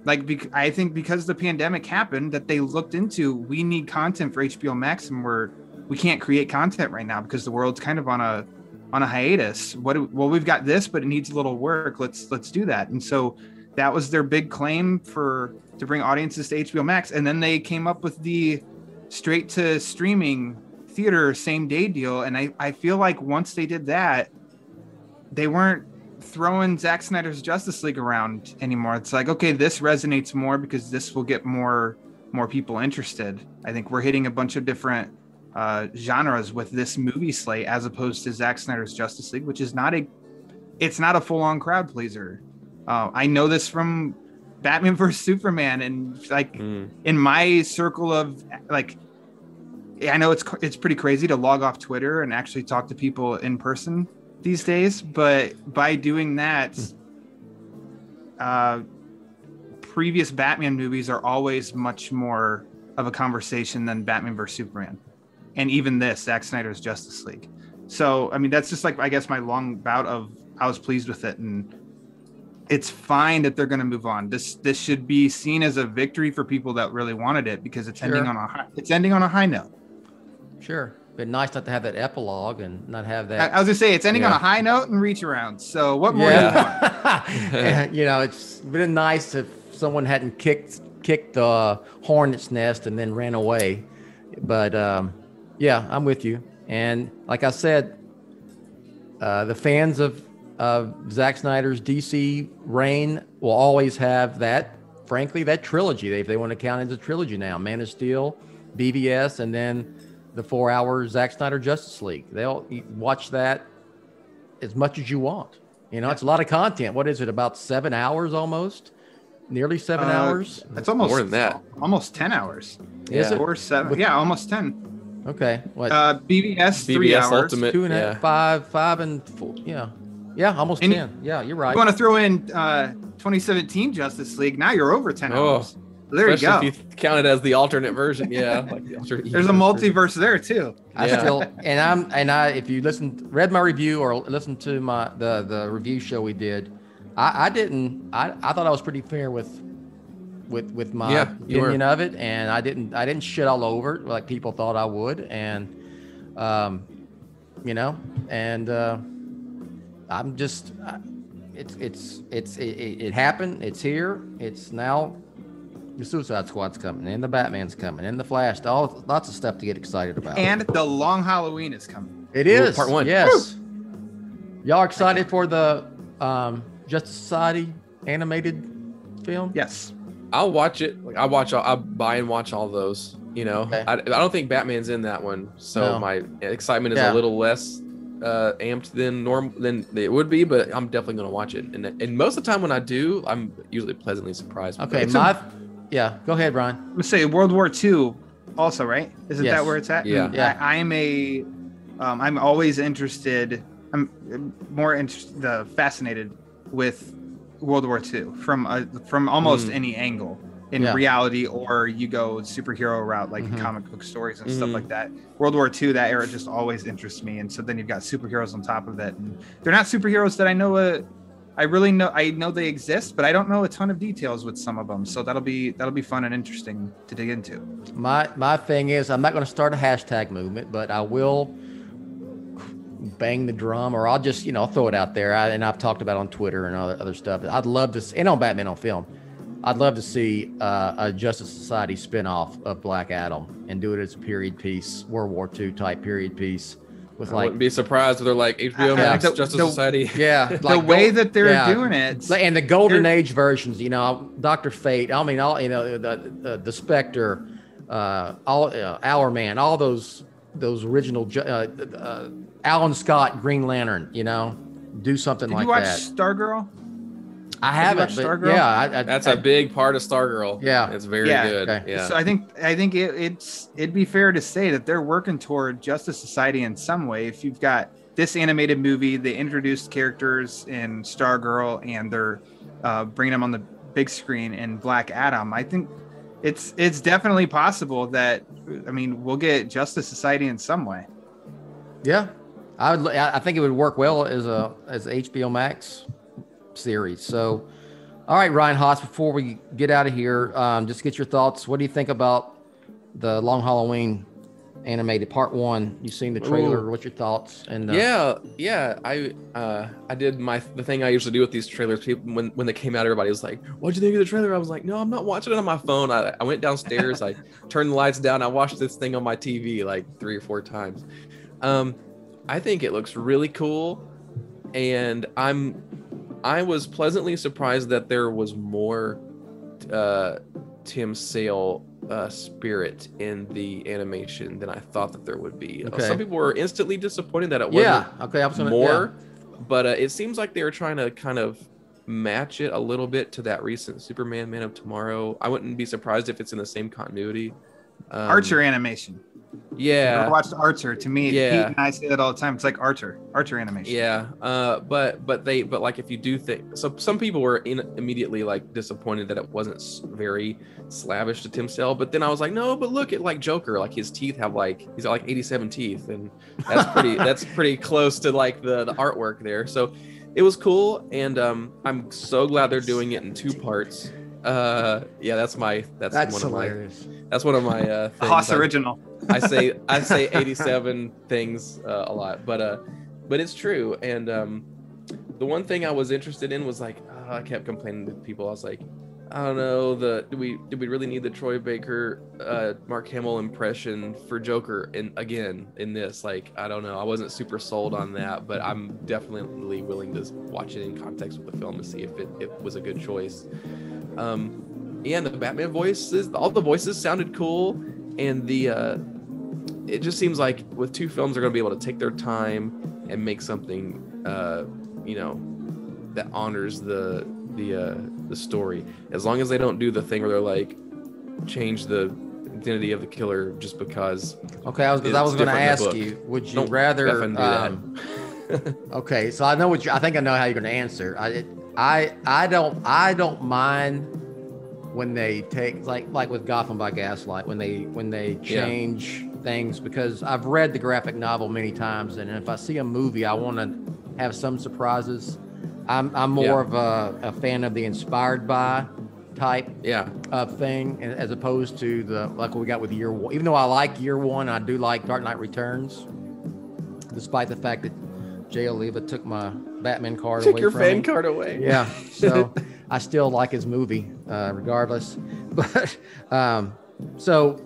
like bec- i think because the pandemic happened that they looked into we need content for hbo max and we're we can't create content right now because the world's kind of on a on a hiatus. What do, well we've got this but it needs a little work. Let's let's do that. And so that was their big claim for to bring audiences to hbo max. And then they came up with the straight to streaming theater same day deal and I, I feel like once they did that they weren't throwing Zack Snyder's Justice League around anymore. It's like, okay, this resonates more because this will get more more people interested. I think we're hitting a bunch of different uh, genres with this movie slate as opposed to Zack Snyder's Justice League, which is not a it's not a full on crowd pleaser. Uh, I know this from Batman vs Superman and like Mm. in my circle of like I know it's it's pretty crazy to log off Twitter and actually talk to people in person these days, but by doing that, uh, previous Batman movies are always much more of a conversation than Batman vs Superman, and even this Zack Snyder's Justice League. So I mean, that's just like I guess my long bout of I was pleased with it, and it's fine that they're going to move on. This this should be seen as a victory for people that really wanted it because it's ending on a high, it's ending on a high note. Sure. But nice not to have that epilogue and not have that. I was gonna say it's ending on Yeah. a high note and reach around. So what more? do you want? you know, it's been nice if someone hadn't kicked kicked the hornet's nest and then ran away. But um, yeah, I'm with you. And like I said, uh, the fans of of Zack Snyder's DC reign will always have that. Frankly, that trilogy. If they want to count it as a trilogy now, Man of Steel, BVS, and then the four-hour Zack Snyder Justice League. They'll watch that as much as you want. You know, it's a lot of content. What is it? About seven hours almost? Nearly seven Uh, hours? It's almost More than that. Almost ten hours. Is Yeah. it? Or seven? With- yeah, almost ten. Okay. What? Uh, BVS three BVS hours. Ultimate. two and a half, yeah. five, five and four. Yeah. Yeah, almost And- 10. Yeah, you're right. You want to throw in uh, 2017 Justice League? Now you're over ten Oh, hours. There you go. Especially if you count it as the alternate version. Yeah. Like the alternate There's a universe version. multiverse there too. I Yeah. still and I'm and I if you listen read my review or listen to my the the review show we did, I, I didn't I, I thought I was pretty fair with with with my Yeah, opinion of it and I didn't I didn't shit all over it like people thought I would and um you know and uh I'm just I, it's it's it's it, it it happened it's here it's now the Suicide Squad's coming and the Batman's coming and the Flash all lots of stuff to get excited about And the Long Halloween is coming. it Ooh, is part one. Yes. Y'all excited for the um, Justice Society animated film? Yes. I'll watch it. Like I watch, all, I buy and watch all those. You know, Okay. I, I don't think Batman's in that one, so No. my excitement is Yeah. a little less uh, amped than normal than it would be. But I'm definitely gonna watch it, and and most of the time when I do, I'm usually pleasantly surprised. Okay, it. my yeah. Go ahead, Brian. I'm gonna say World War II also, right? Isn't Yes. that where it's at? Yeah. Yeah. I, I'm a, um, I'm always interested. I'm more interested, uh, fascinated with World War II from uh, from almost Mm. any angle in Yeah. reality, or you go superhero route like Mhm. comic book stories and stuff Mhm. like that. World War II, that era just always interests me, and so then you've got superheroes on top of it, and they're not superheroes that I know. Uh, I really know I know they exist, but I don't know a ton of details with some of them. So that'll be that'll be fun and interesting to dig into. My my thing is I'm not going to start a hashtag movement, but I will bang the drum, or I'll just you know I'll throw it out there. I, and I've talked about it on Twitter and other other stuff. I'd love to, and on Batman on film. I'd love to see uh, a Justice Society spin-off of Black Adam and do it as a period piece, World War II type period piece with I like wouldn't be surprised if they're like HBO I- Max, the- Justice the- Society. yeah, the way go- that they're yeah. doing it, and the golden They're- age versions, you know, Doctor Fate. I mean, all you know, the the, the Spectre, uh, all uh, Hour Man, all those those original uh, uh, Alan Scott Green Lantern. You know, do something did like you watch that. Stargirl? I haven't. but Stargirl? Yeah, I, I, That's I, a big part of Stargirl. Yeah. it's very Yeah. good. Okay. Yeah, So I think I think it, it's it'd be fair to say that they're working toward Justice Society in some way. If you've got this animated movie, they introduced characters in Stargirl, and they're uh, bringing them on the big screen in Black Adam. I think it's it's definitely possible that I mean we'll get Justice Society in some way. yeah, I would. I I think it would work well as a as a HBO Max series. So, all right, Ryan Hoss. Before we get out of here, um, just get your thoughts. What do you think about the Long Halloween animated part one? You've seen the trailer? Ooh. What's your thoughts? And uh, yeah, yeah. I uh I did my the thing I usually do with these trailers. People when when they came out, everybody was like, "What'd you think of the trailer?" I was like, "No, I'm not watching it on my phone." I, I went downstairs, I turned the lights down, I watched this thing on my TV like three or four times. Um, I think it looks really cool, and I'm I was pleasantly surprised that there was more uh Tim Sale uh, spirit in the animation than I thought that there would be. Uh, Okay. Some people were instantly disappointed that it wasn't yeah. Okay, I was gonna more, but uh, it seems like they were trying to kind of match it a little bit to that recent Superman Man of Tomorrow. I wouldn't be surprised if it's in the same continuity Um, Archer animation. Yeah. I watched Archer. To me, Yeah. Pete and I say that all the time. It's like Archer, Archer animation. Yeah, uh, but but they but like if you do think so, some people were in, immediately like disappointed that it wasn't very slavish to Tim Sale. But then I was like, no, but look at like Joker, like his teeth have like he's got like 87 teeth, and that's pretty that's pretty close to like the the artwork there. So it was cool, and um, I'm so glad they're doing it in two parts. Uh, yeah, that's my that's, That's one of my hilarious. that's one of my uh things. Hoss I- original. I say I say 87 things uh, a lot, but uh, but it's true. And um, the one thing I was interested in was like uh, I kept complaining to people. I was like, I don't know, the do we do we really need the Troy Baker, uh, Mark Hamill impression for Joker? And again, in this, like I don't know, I wasn't super sold on that, but I'm definitely willing to watch it in context with the film to see if it, it was a good choice. Um, yeah, and the Batman voices, all the voices sounded cool, and the uh, it just seems like with two films they're going to be able to take their time and make something uh you know that honors the the uh the story as long as they don't do the thing where they're like change the identity of the killer just because Okay, I was, I was going to different in the ask you, would you Don't rather? effing do that. um, okay, so I know what you. I think I know how you're going to answer. I, it, I, I don't, I don't mind when they take like like with Gotham by Gaslight when they when they Yeah. change things because I've read the graphic novel many times and if I see a movie I want to have some surprises. I'm I'm more Yeah. of a, a fan of the inspired by type yeah uh, thing as opposed to the like what we got with year one. Even though I like year one, I do like Dark Knight Returns, despite the fact that Jay Oliva took my Batman card took away your from fan me. card away Yeah, so I still like his movie, uh, regardless. But um, so,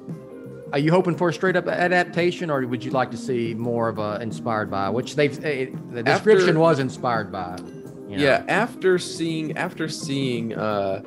are you hoping for a straight up adaptation, or would you like to see more of a inspired by? Which they've eh, the description After- was inspired by. You know? yeah after seeing after seeing uh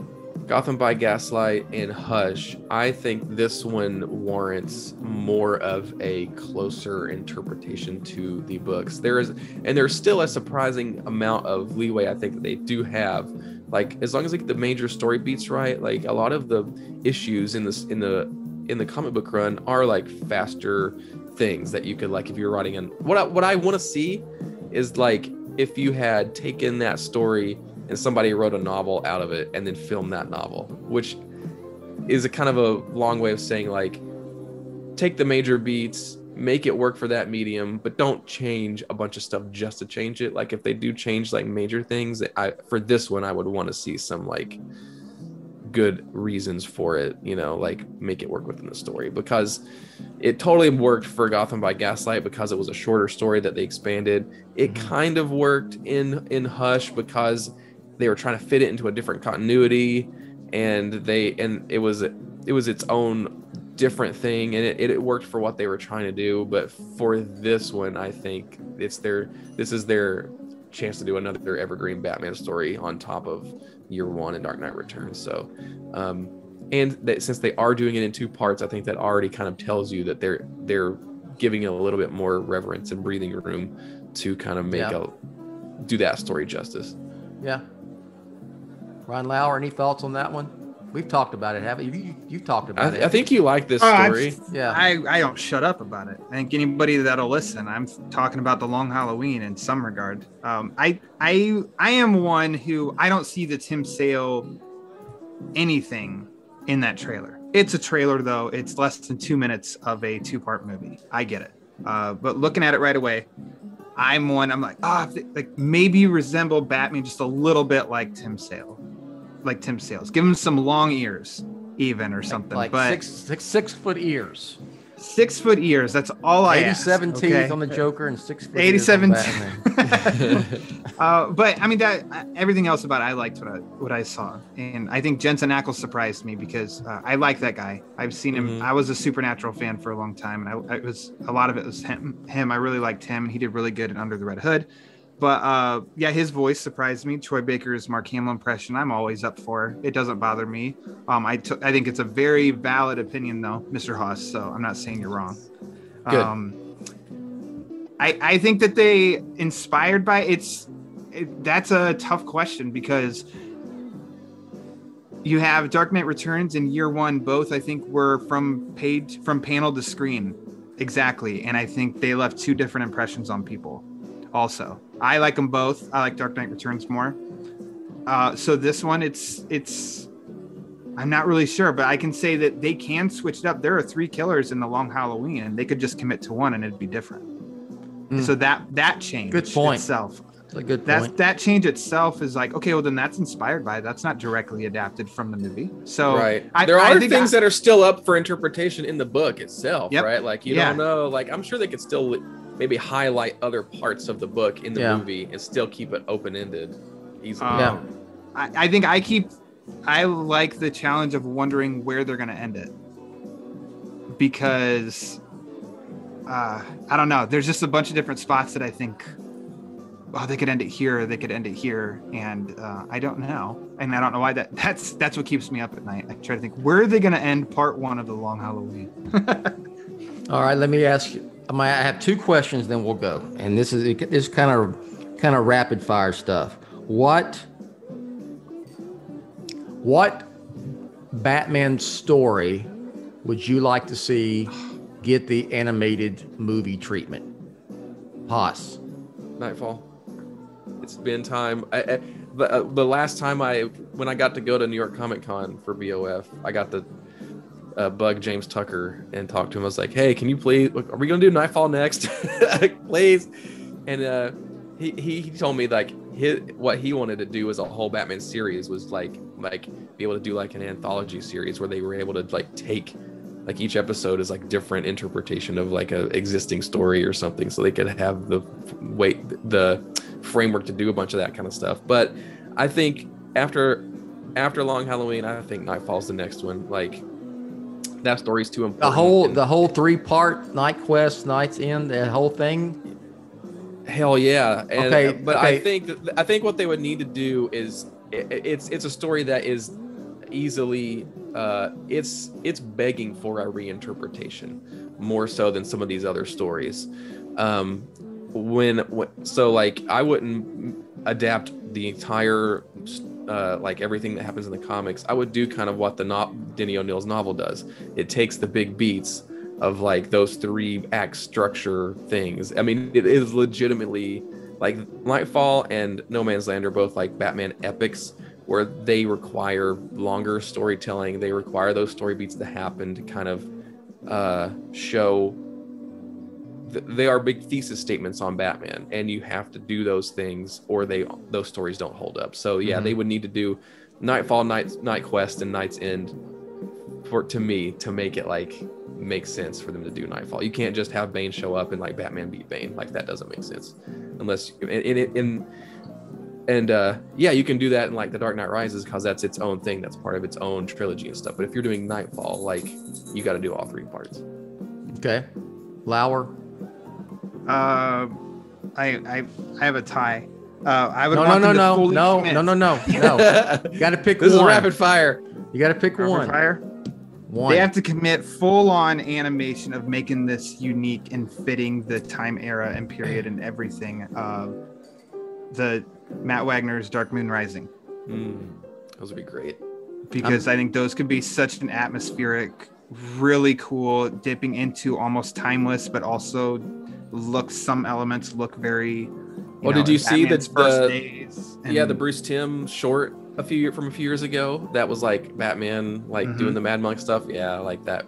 gotham by gaslight and hush i think this one warrants more of a closer interpretation to the books there is and there's still a surprising amount of leeway i think that they do have like as long as like the major story beats right like a lot of the issues in this in the in the comic book run are like faster things that you could like if you're writing in what I, what I want to see is like if you had taken that story and somebody wrote a novel out of it and then filmed that novel, which is a kind of a long way of saying like take the major beats, make it work for that medium, but don't change a bunch of stuff just to change it. Like if they do change like major things, I for this one I would want to see some like good reasons for it, you know, like make it work within the story. Because it totally worked for Gotham by Gaslight because it was a shorter story that they expanded. It mm-hmm. kind of worked in in Hush because they were trying to fit it into a different continuity and they and it was it was its own different thing and it, it worked for what they were trying to do. But for this one i think it's their this is their chance to do another evergreen batman story on top of year one and dark knight returns so um and that since they are doing it in two parts i think that already kind of tells you that they're they're giving it a little bit more reverence and breathing room to kind of make Yeah. a do that story justice Yeah. Ryan Lower, any thoughts on that one? We've talked about it, haven't you? you you've talked about it. I, I think you like this Oh, I'm- story Yeah. I, I don't shut up about it. I think anybody that'll listen, I'm talking about the long Halloween in some regard. Um, I I I am one who I don't see the Tim Sale anything in that trailer. It's a trailer though. It's less than two minutes of a two part movie. I get it. Uh, but looking at it right away, I'm one. I'm like, ah, if they- like maybe resemble Batman just a little bit like Tim Sale, like Tim Sale's. Give him some long ears, even or something. like but six, six, six foot ears. six foot ears. That's all I ask, 87 teeth okay? on the Joker and six foot ears 87 on uh, but I mean that everything else about it, I liked what I what I saw, and I think Jensen Ackles surprised me because uh, I like that guy. I've seen him. Mhm. I was a Supernatural fan for a long time, and I, I was a lot of it was him. Him, I really liked him, and he did really good in Under the Red Hood. But uh, yeah, his voice surprised me. Troy Baker's Mark Hamill impression, I'm always up for. It doesn't bother me. Um, I—I think it's a very valid opinion, though, Mr. Hoss. So I'm not saying you're wrong. Good. Um, I I think that they inspired by it's it, that's a tough question because you have Dark Knight Returns and Year One. Both I think were from page from panel to screen, exactly. And I think they left two different impressions on people. Also, I like them both. I like Dark Knight Returns more. Uh, so this one, it's it's. I'm not really sure, but I can say that they can switch it up. There are three killers in the Long Halloween, and they could just commit to one, and it'd be different. Mm. So that that change Good point. itself That's a good that's point. that change itself is like okay well then that's inspired by it. that's not directly adapted from the movie so right. I, there I are things I- that are still up for interpretation in the book itself, Yep. right? Like you Yeah. don't know. Like I'm sure they could still maybe highlight other parts of the book in the Yeah. movie and still keep it open ended easily. um, Yeah. I, I think i keep i like the challenge of wondering where they're going to end it because uh i don't know there's just a bunch of different spots that i think oh they could end it here they could end it here and uh, i don't know and i don't know why that that's that's what keeps me up at night i try to think where are they going to end part one of the long halloween All right, let me ask you. I have two questions, then we'll go. And this is this is kind of kind of rapid fire stuff. What what Batman story would you like to see get the animated movie treatment? Hoss. Knightfall. It's been time. I, I, the, uh, the last time I, when I got to go to New York Comic Con for BOF, I got to uh, bug James Tucker and talk to him. I was like, "Hey, can you please? Are we gonna do Knightfall next, please?" And uh, he, he told me like his, what he wanted to do as a whole Batman series was like like be able to do like an anthology series where they were able to like take like each episode is like different interpretation of like a existing story or something so they could have the wait the framework to do a bunch of that kind of stuff but i think after after long halloween i think Knightfall's the next one like that story's too important The whole and- the whole three part Knightquest, Night's End, the whole thing. Hell yeah. And, Okay, but I think I think what they would need to do is i- i- it's it's a story that is easily uh it's it's begging for a reinterpretation more so than some of these other stories. Um when, when so like I wouldn't adapt the entire uh, like everything that happens in the comics, I would do kind of what the no- Denny O'Neil's novel does. It takes the big beats of like those three act structure things. I mean, it is legitimately like Knightfall and No Man's Land are both like Batman epics where they require longer storytelling. They require those story beats to happen to kind of uh, show. Th- They are big thesis statements on Batman, and you have to do those things, or they those stories don't hold up. So yeah, they would need to do Knightfall, Night Knightquest, and KnightsEnd for to me to make it like make sense for them to do Knightfall. You can't just have Bane show up and like Batman beat Bane. Like that doesn't make sense unless in in, in and uh yeah, you can do that in like The Dark Knight Rises because that's its own thing. That's part of its own trilogy and stuff. But if you're doing Knightfall, like you got to do all three parts. Okay. Lower. Uh, I I I have a tie. Uh, I would No, no, want no, them to no, fully no, commit. no, no, no, no. You got to pick this one. is rapid fire. You got to pick Rapid one. fire. One. They have to commit full on animation of making this unique and fitting the time era and period and everything of the Matt Wagner's Dark Moon Rising. Mm, those would be great. Because I think those could be such an atmospheric, really cool, dipping into almost timeless, but also look some elements look very. You Oh, did you see the- Batman's first the- days yeah, the Bruce Timm short a few year, from a few years ago. That was like Batman, like Mhm. doing the Mad Monk stuff. Yeah, like that.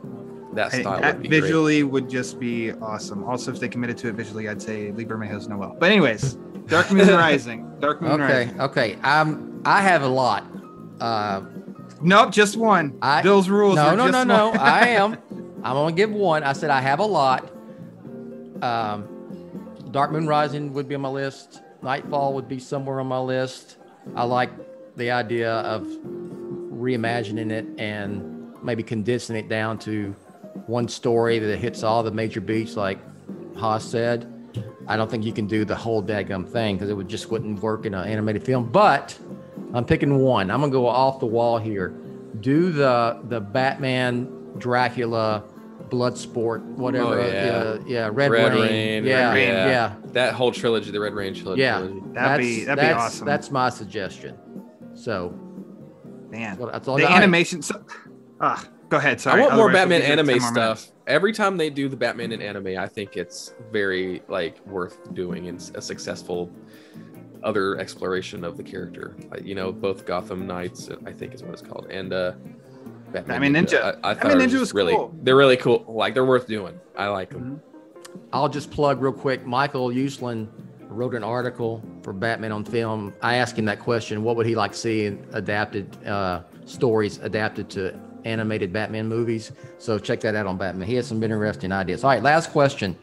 That I think style that would be great. visually would just be awesome. Also, if they committed to it visually, I'd say Lee Bermejo's Noel. But anyways, Dark Moon Rising. Dark Moon Okay. Rising. Okay. Okay. Um, I have a lot. Uh, Nope, just one. I- Bill's rules. no, no, no, just no. I am. I'm gonna give one. I said I have a lot. Um, Dark Moon Rising would be on my list. Knightfall would be somewhere on my list. I like the idea of reimagining it and maybe condensing it down to one story that hits all the major beats, like Hoss said. I don't think you can do the whole daggum thing because it would just wouldn't work in an animated film. But I'm picking one. I'm gonna go off the wall here. Do the the Batman Dracula Bloodsport whatever. Oh, uh, yeah. yeah, Red, Red Rain. Rain, Yeah, Red Rain. yeah, That whole trilogy, the Red Rain trilogy. yeah. That'd be- That's- that'd be awesome. That's my suggestion. So Man, Well, that's all the I- animation. So, ah, go ahead. Sorry. I want more Batman give it 10 anime stuff. minutes. Every time they do the Batman in anime, I think it's very like worth doing and s- a successful other exploration of the character. Uh, You know, both Gotham Knights, I think is what it's called, and uh, Batman I mean, Ninja. I, I thought Batman it was Ninja was really, cool. they're really cool. Like they're worth doing. I like them. I'll just plug real quick. Michael Uslan wrote an article for Batman on Film. I asked him that question: What would he like to see in adapted uh, stories adapted to animated Batman movies? So check that out on Batman. He has some interesting ideas. All right, last question.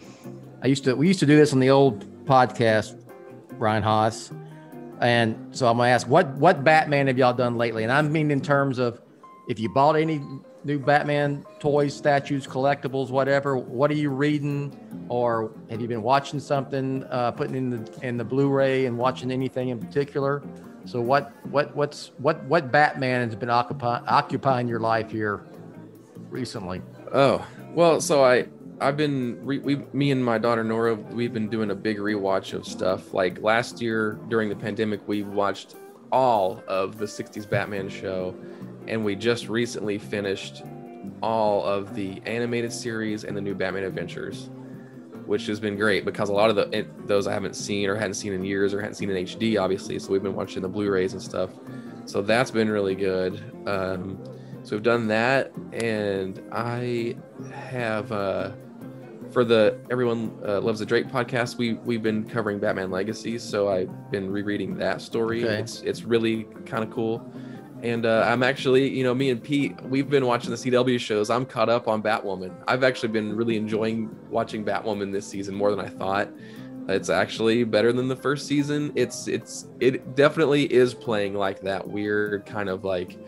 I used to we used to do this on the old podcast, Brian Hoss, and so I'm gonna ask what what Batman have y'all done lately? And I mean in terms of if you bought any new Batman toys, statues, collectibles, whatever, what are you reading? Or have you been watching something, uh, putting in the in the Blu-ray and watching anything in particular? So what what what's what what Batman has been occupy, occupying your life here recently? Oh well, so I I've been re- we me and my daughter Nora we've been doing a big rewatch of stuff. Like last year during the pandemic, we watched all of the '60s Batman show, and we just recently finished all of the animated series and the new Batman Adventures, which has been great because a lot of the it, those I haven't seen or hadn't seen in years or hadn't seen in HD, obviously. So we've been watching the Blu-rays and stuff. So that's been really good. Um, so we've done that, and I have uh, for the everyone uh, loves the Drake podcast. We we've been covering Batman Legacy, so I've been rereading that story. Okay. It's it's really kind of cool. And uh, I'm actually, you know, me and Pete, we've been watching the CW shows. I'm caught up on Batwoman. I've actually been really enjoying watching Batwoman this season more than I thought. It's actually better than the first season. It's it's it definitely is playing like that weird kind of like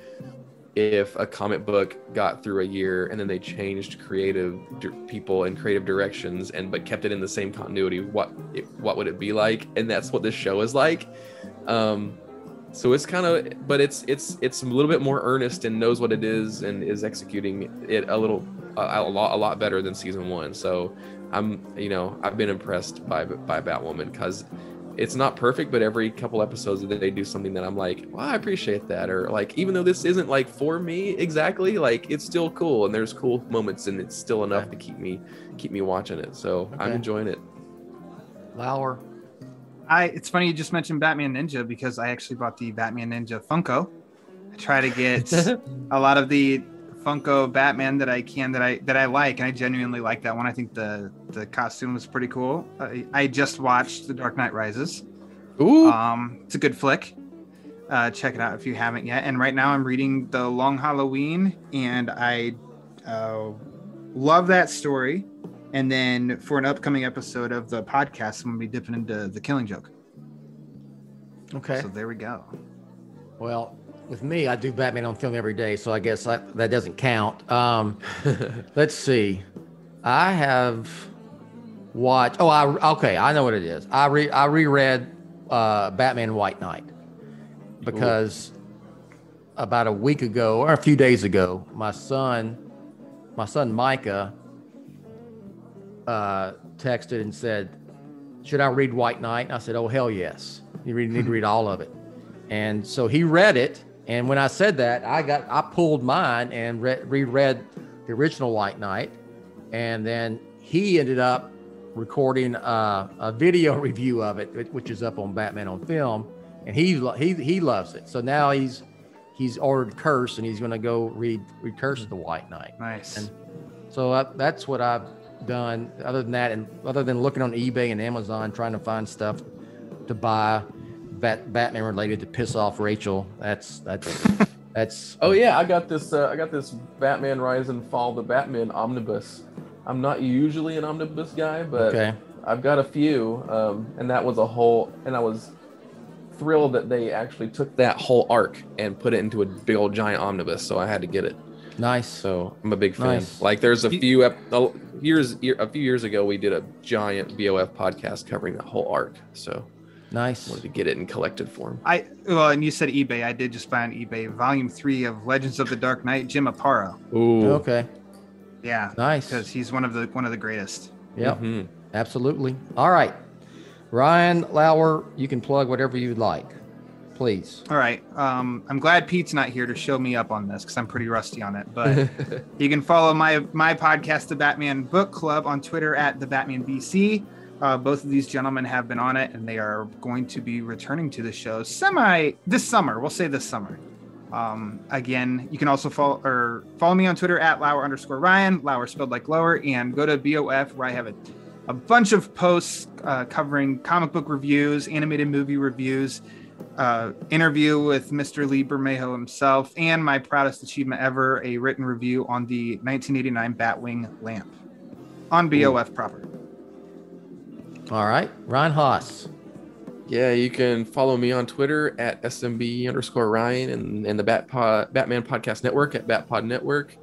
if a comic book got through a year and then they changed creative di- people and creative directions and but kept it in the same continuity what it, what would it be like and that's what this show is like um so it's kind of but it's it's it's a little bit more earnest and knows what it is and is executing it a little a, a lot a lot better than season one so i'm you know i've been impressed by by batwoman because it's not perfect, but every couple episodes that they do something that I'm like, well, I appreciate that. Or like, even though this isn't like for me exactly, like it's still cool and there's cool moments and it's still enough to keep me keep me watching it. So I'm enjoying it. Lower. I it's funny you just mentioned Batman Ninja because I actually bought the Batman Ninja Funko. I try to get a lot of the Funko Batman that I can that I that I like, and I genuinely like that one. I think the the costume was pretty cool. I, I just watched The Dark Knight Rises. Ooh, Um, it's a good flick. Uh, check it out if you haven't yet. And right now I'm reading The Long Halloween, and I uh, love that story. And then for an upcoming episode of the podcast, I'm gonna be dipping into The Killing Joke. Okay. So there we go. Well, with me, I do Batman on film every day, so I guess I, that doesn't count. Um, let's see. I have watched. Oh, I okay. I know what it is. I re I reread uh, Batman White Knight because about a week ago or a few days ago, my son, my son Micah, uh, texted and said, "Should I read White Knight?" And I said, "Oh hell yes! You really need to read all of it." And so he read it, and when I said that, I got I pulled mine and re- reread the original White Knight, and then he ended up recording uh, a video review of it, which- is up on Batman on Film, and he he he loves it. So now he's he's ordered Curse, and he's going to go read read Curse of the White Knight. Nice. And so uh, that's what I've done. Other than that, and other than looking on eBay and Amazon trying to find stuff to buy, Bat- Batman related to piss off Rachel. That's that's that's. oh yeah, I got this. Uh, I got this Batman Rise and Fall the Batman omnibus. I'm not usually an omnibus guy, but okay. I've got a few, um, and that was a whole. And I was thrilled that they actually took that whole arc and put it into a big old giant omnibus. So I had to get it. Nice. So I'm a big fan. Nice. Like there's a few ep- a- years a few years ago we did a giant BOF podcast covering that whole arc. So I Nice. wanted to get it in collected form. I well, and you said eBay. I did just buy on eBay Volume Three of Legends of the Dark Knight, Jim Aparo. Ooh. Okay. Yeah, Nice. because he's one of the one of the greatest. Yep. Mhm. Absolutely. All right. Ryan Lower, you can plug whatever you'd like. Please. All right. Um, I'm glad Pete's not here to show me up on this because I'm pretty rusty on it. But you can follow my my podcast, The Batman Book Club, on Twitter at the Batman BC. Uh, both of these gentlemen have been on it, and they are going to be returning to the show semi this summer. We'll say this summer. Um, again, you can also follow or follow me on Twitter at Lower underscore Ryan, Lower spelled like lower, and go to BOF where I have a, a bunch of posts uh, covering comic book reviews, animated movie reviews, uh, interview with Mr. Lee Bermejo himself, and my proudest achievement ever, a written review on the 1989 Batwing lamp on BOF proper. All right, Ryan Hoss. Yeah, you can follow me on Twitter at SMB underscore Ryan and, and the Bat Pod, Batman Podcast Network at Batpod Network.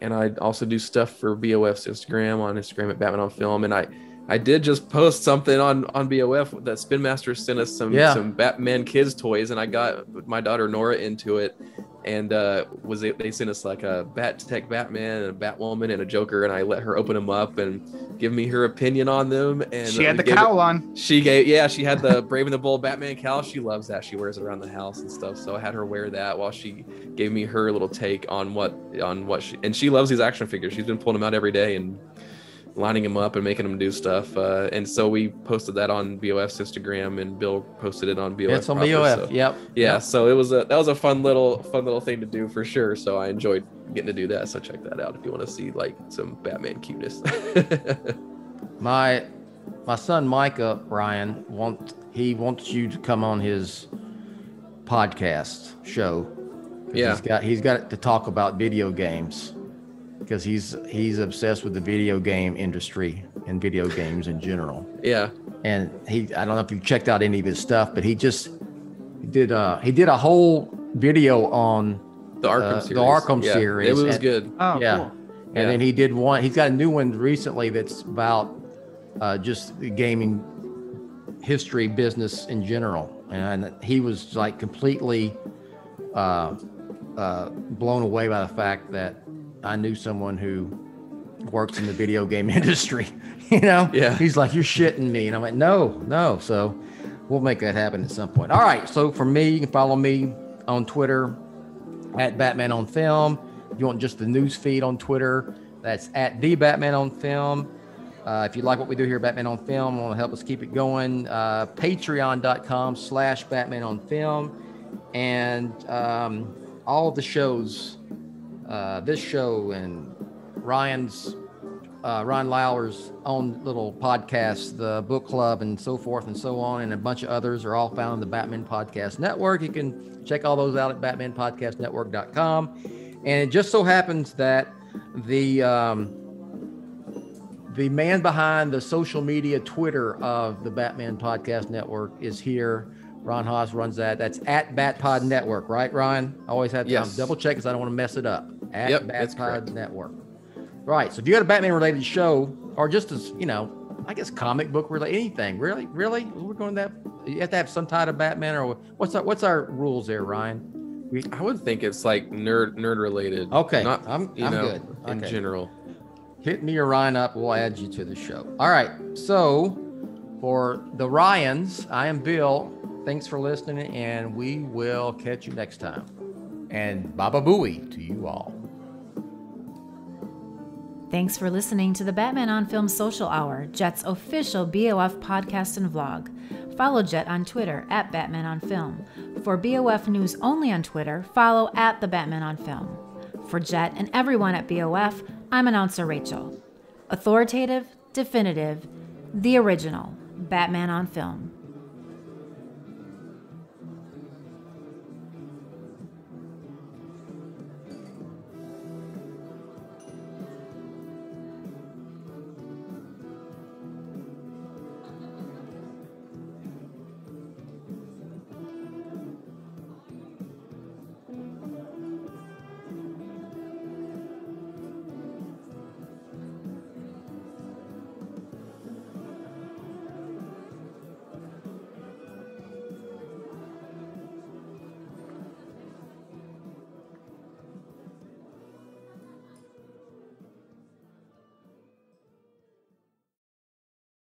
And I also do stuff for BOF's Instagram on Instagram at Batman on Film. And I, I did just post something on on BOF that Spin Master sent us some Yeah. some Batman kids toys, and I got my daughter Nora into it, and uh, was it, they sent us like a Bat Tech Batman and a Batwoman and a Joker, and I let her open them up and give me her opinion on them. And She had the gave it- cowl on. she gave, yeah, she had the Brave and the Bold Batman cowl. She loves that. She wears it around the house and stuff. So I had her wear that while she gave me her little take on what, on what she, and she loves these action figures. She's been pulling them out every day and lining them up and making them do stuff. Uh, and so we posted that on BOF's Instagram, and Bill posted it on BOF. It's on proper, BOF. so- Yep. Yeah, Yep. so it was a that was a fun little fun little thing to do for sure. So I enjoyed getting to do that. So check that out if you want to see like some Batman cuteness. My my son Micah Ryan want he wants you to come on his podcast show. Yeah. He's got he's got to talk about video games because he's he's obsessed with the video game industry and video games in general. yeah, And he I don't know if you checked out any of his stuff, but he just he did uh he did a whole video on the Arkham Uh, the series. Arkham Yeah, series, It was and- good. Oh, yeah. cool. And Yeah. then he did one. He's got a new one recently that's about uh, just the gaming history, business in general. And he was like completely uh, uh, blown away by the fact that I knew someone who works in the video game industry. you know? Yeah. He's like, "You're shitting me," and I'm like, "No, no." So we'll make that happen at some point. All right. So for me, you can follow me on Twitter at Batman on Film. If you want just the news feed on Twitter, that's at the Batman on Film. Uh, if you like what we do here at Batman on Film, want to help us keep it going, uh, patreon.com slash Batman on Film. And um, all of the shows, uh, this show and Ryan's, uh, Ryan Lower's own little podcast, the book club and so forth and so on, and a bunch of others are all found in the Batman Podcast Network. You can check all those out at batmanpodcastnetwork.com. And it just so happens that the um, the man behind the social media Twitter of the Batman Podcast Network is here. Ryan Hoss runs that. That's at Batpod Network, right, Ryan? I always have to Yes. double check because I don't want to mess it up. At Yep. Batpod Network. Right. So if you got a Batman related show, or just as you know, I guess comic book related anything, really, really, we're going that. You have to have some type of Batman, or what's our what's our rules there, Ryan? We, I would think it's like nerd nerd related. Okay, not I'm- you I'm know good. in general. hit me or Ryan up. We'll add you to the show. All right. So for the Ryans, I am Bill. Thanks for listening, and we will catch you next time. And Baba Booey to you all. Thanks for listening to the Batman on Film Social Hour, Jett's official BOF podcast and vlog. Follow Jett on Twitter at Batman on Film. For BOF news only on Twitter, follow at the Batman on Film. For Jet and everyone at BOF, I'm announcer Rachel. Authoritative, definitive, the original Batman on Film.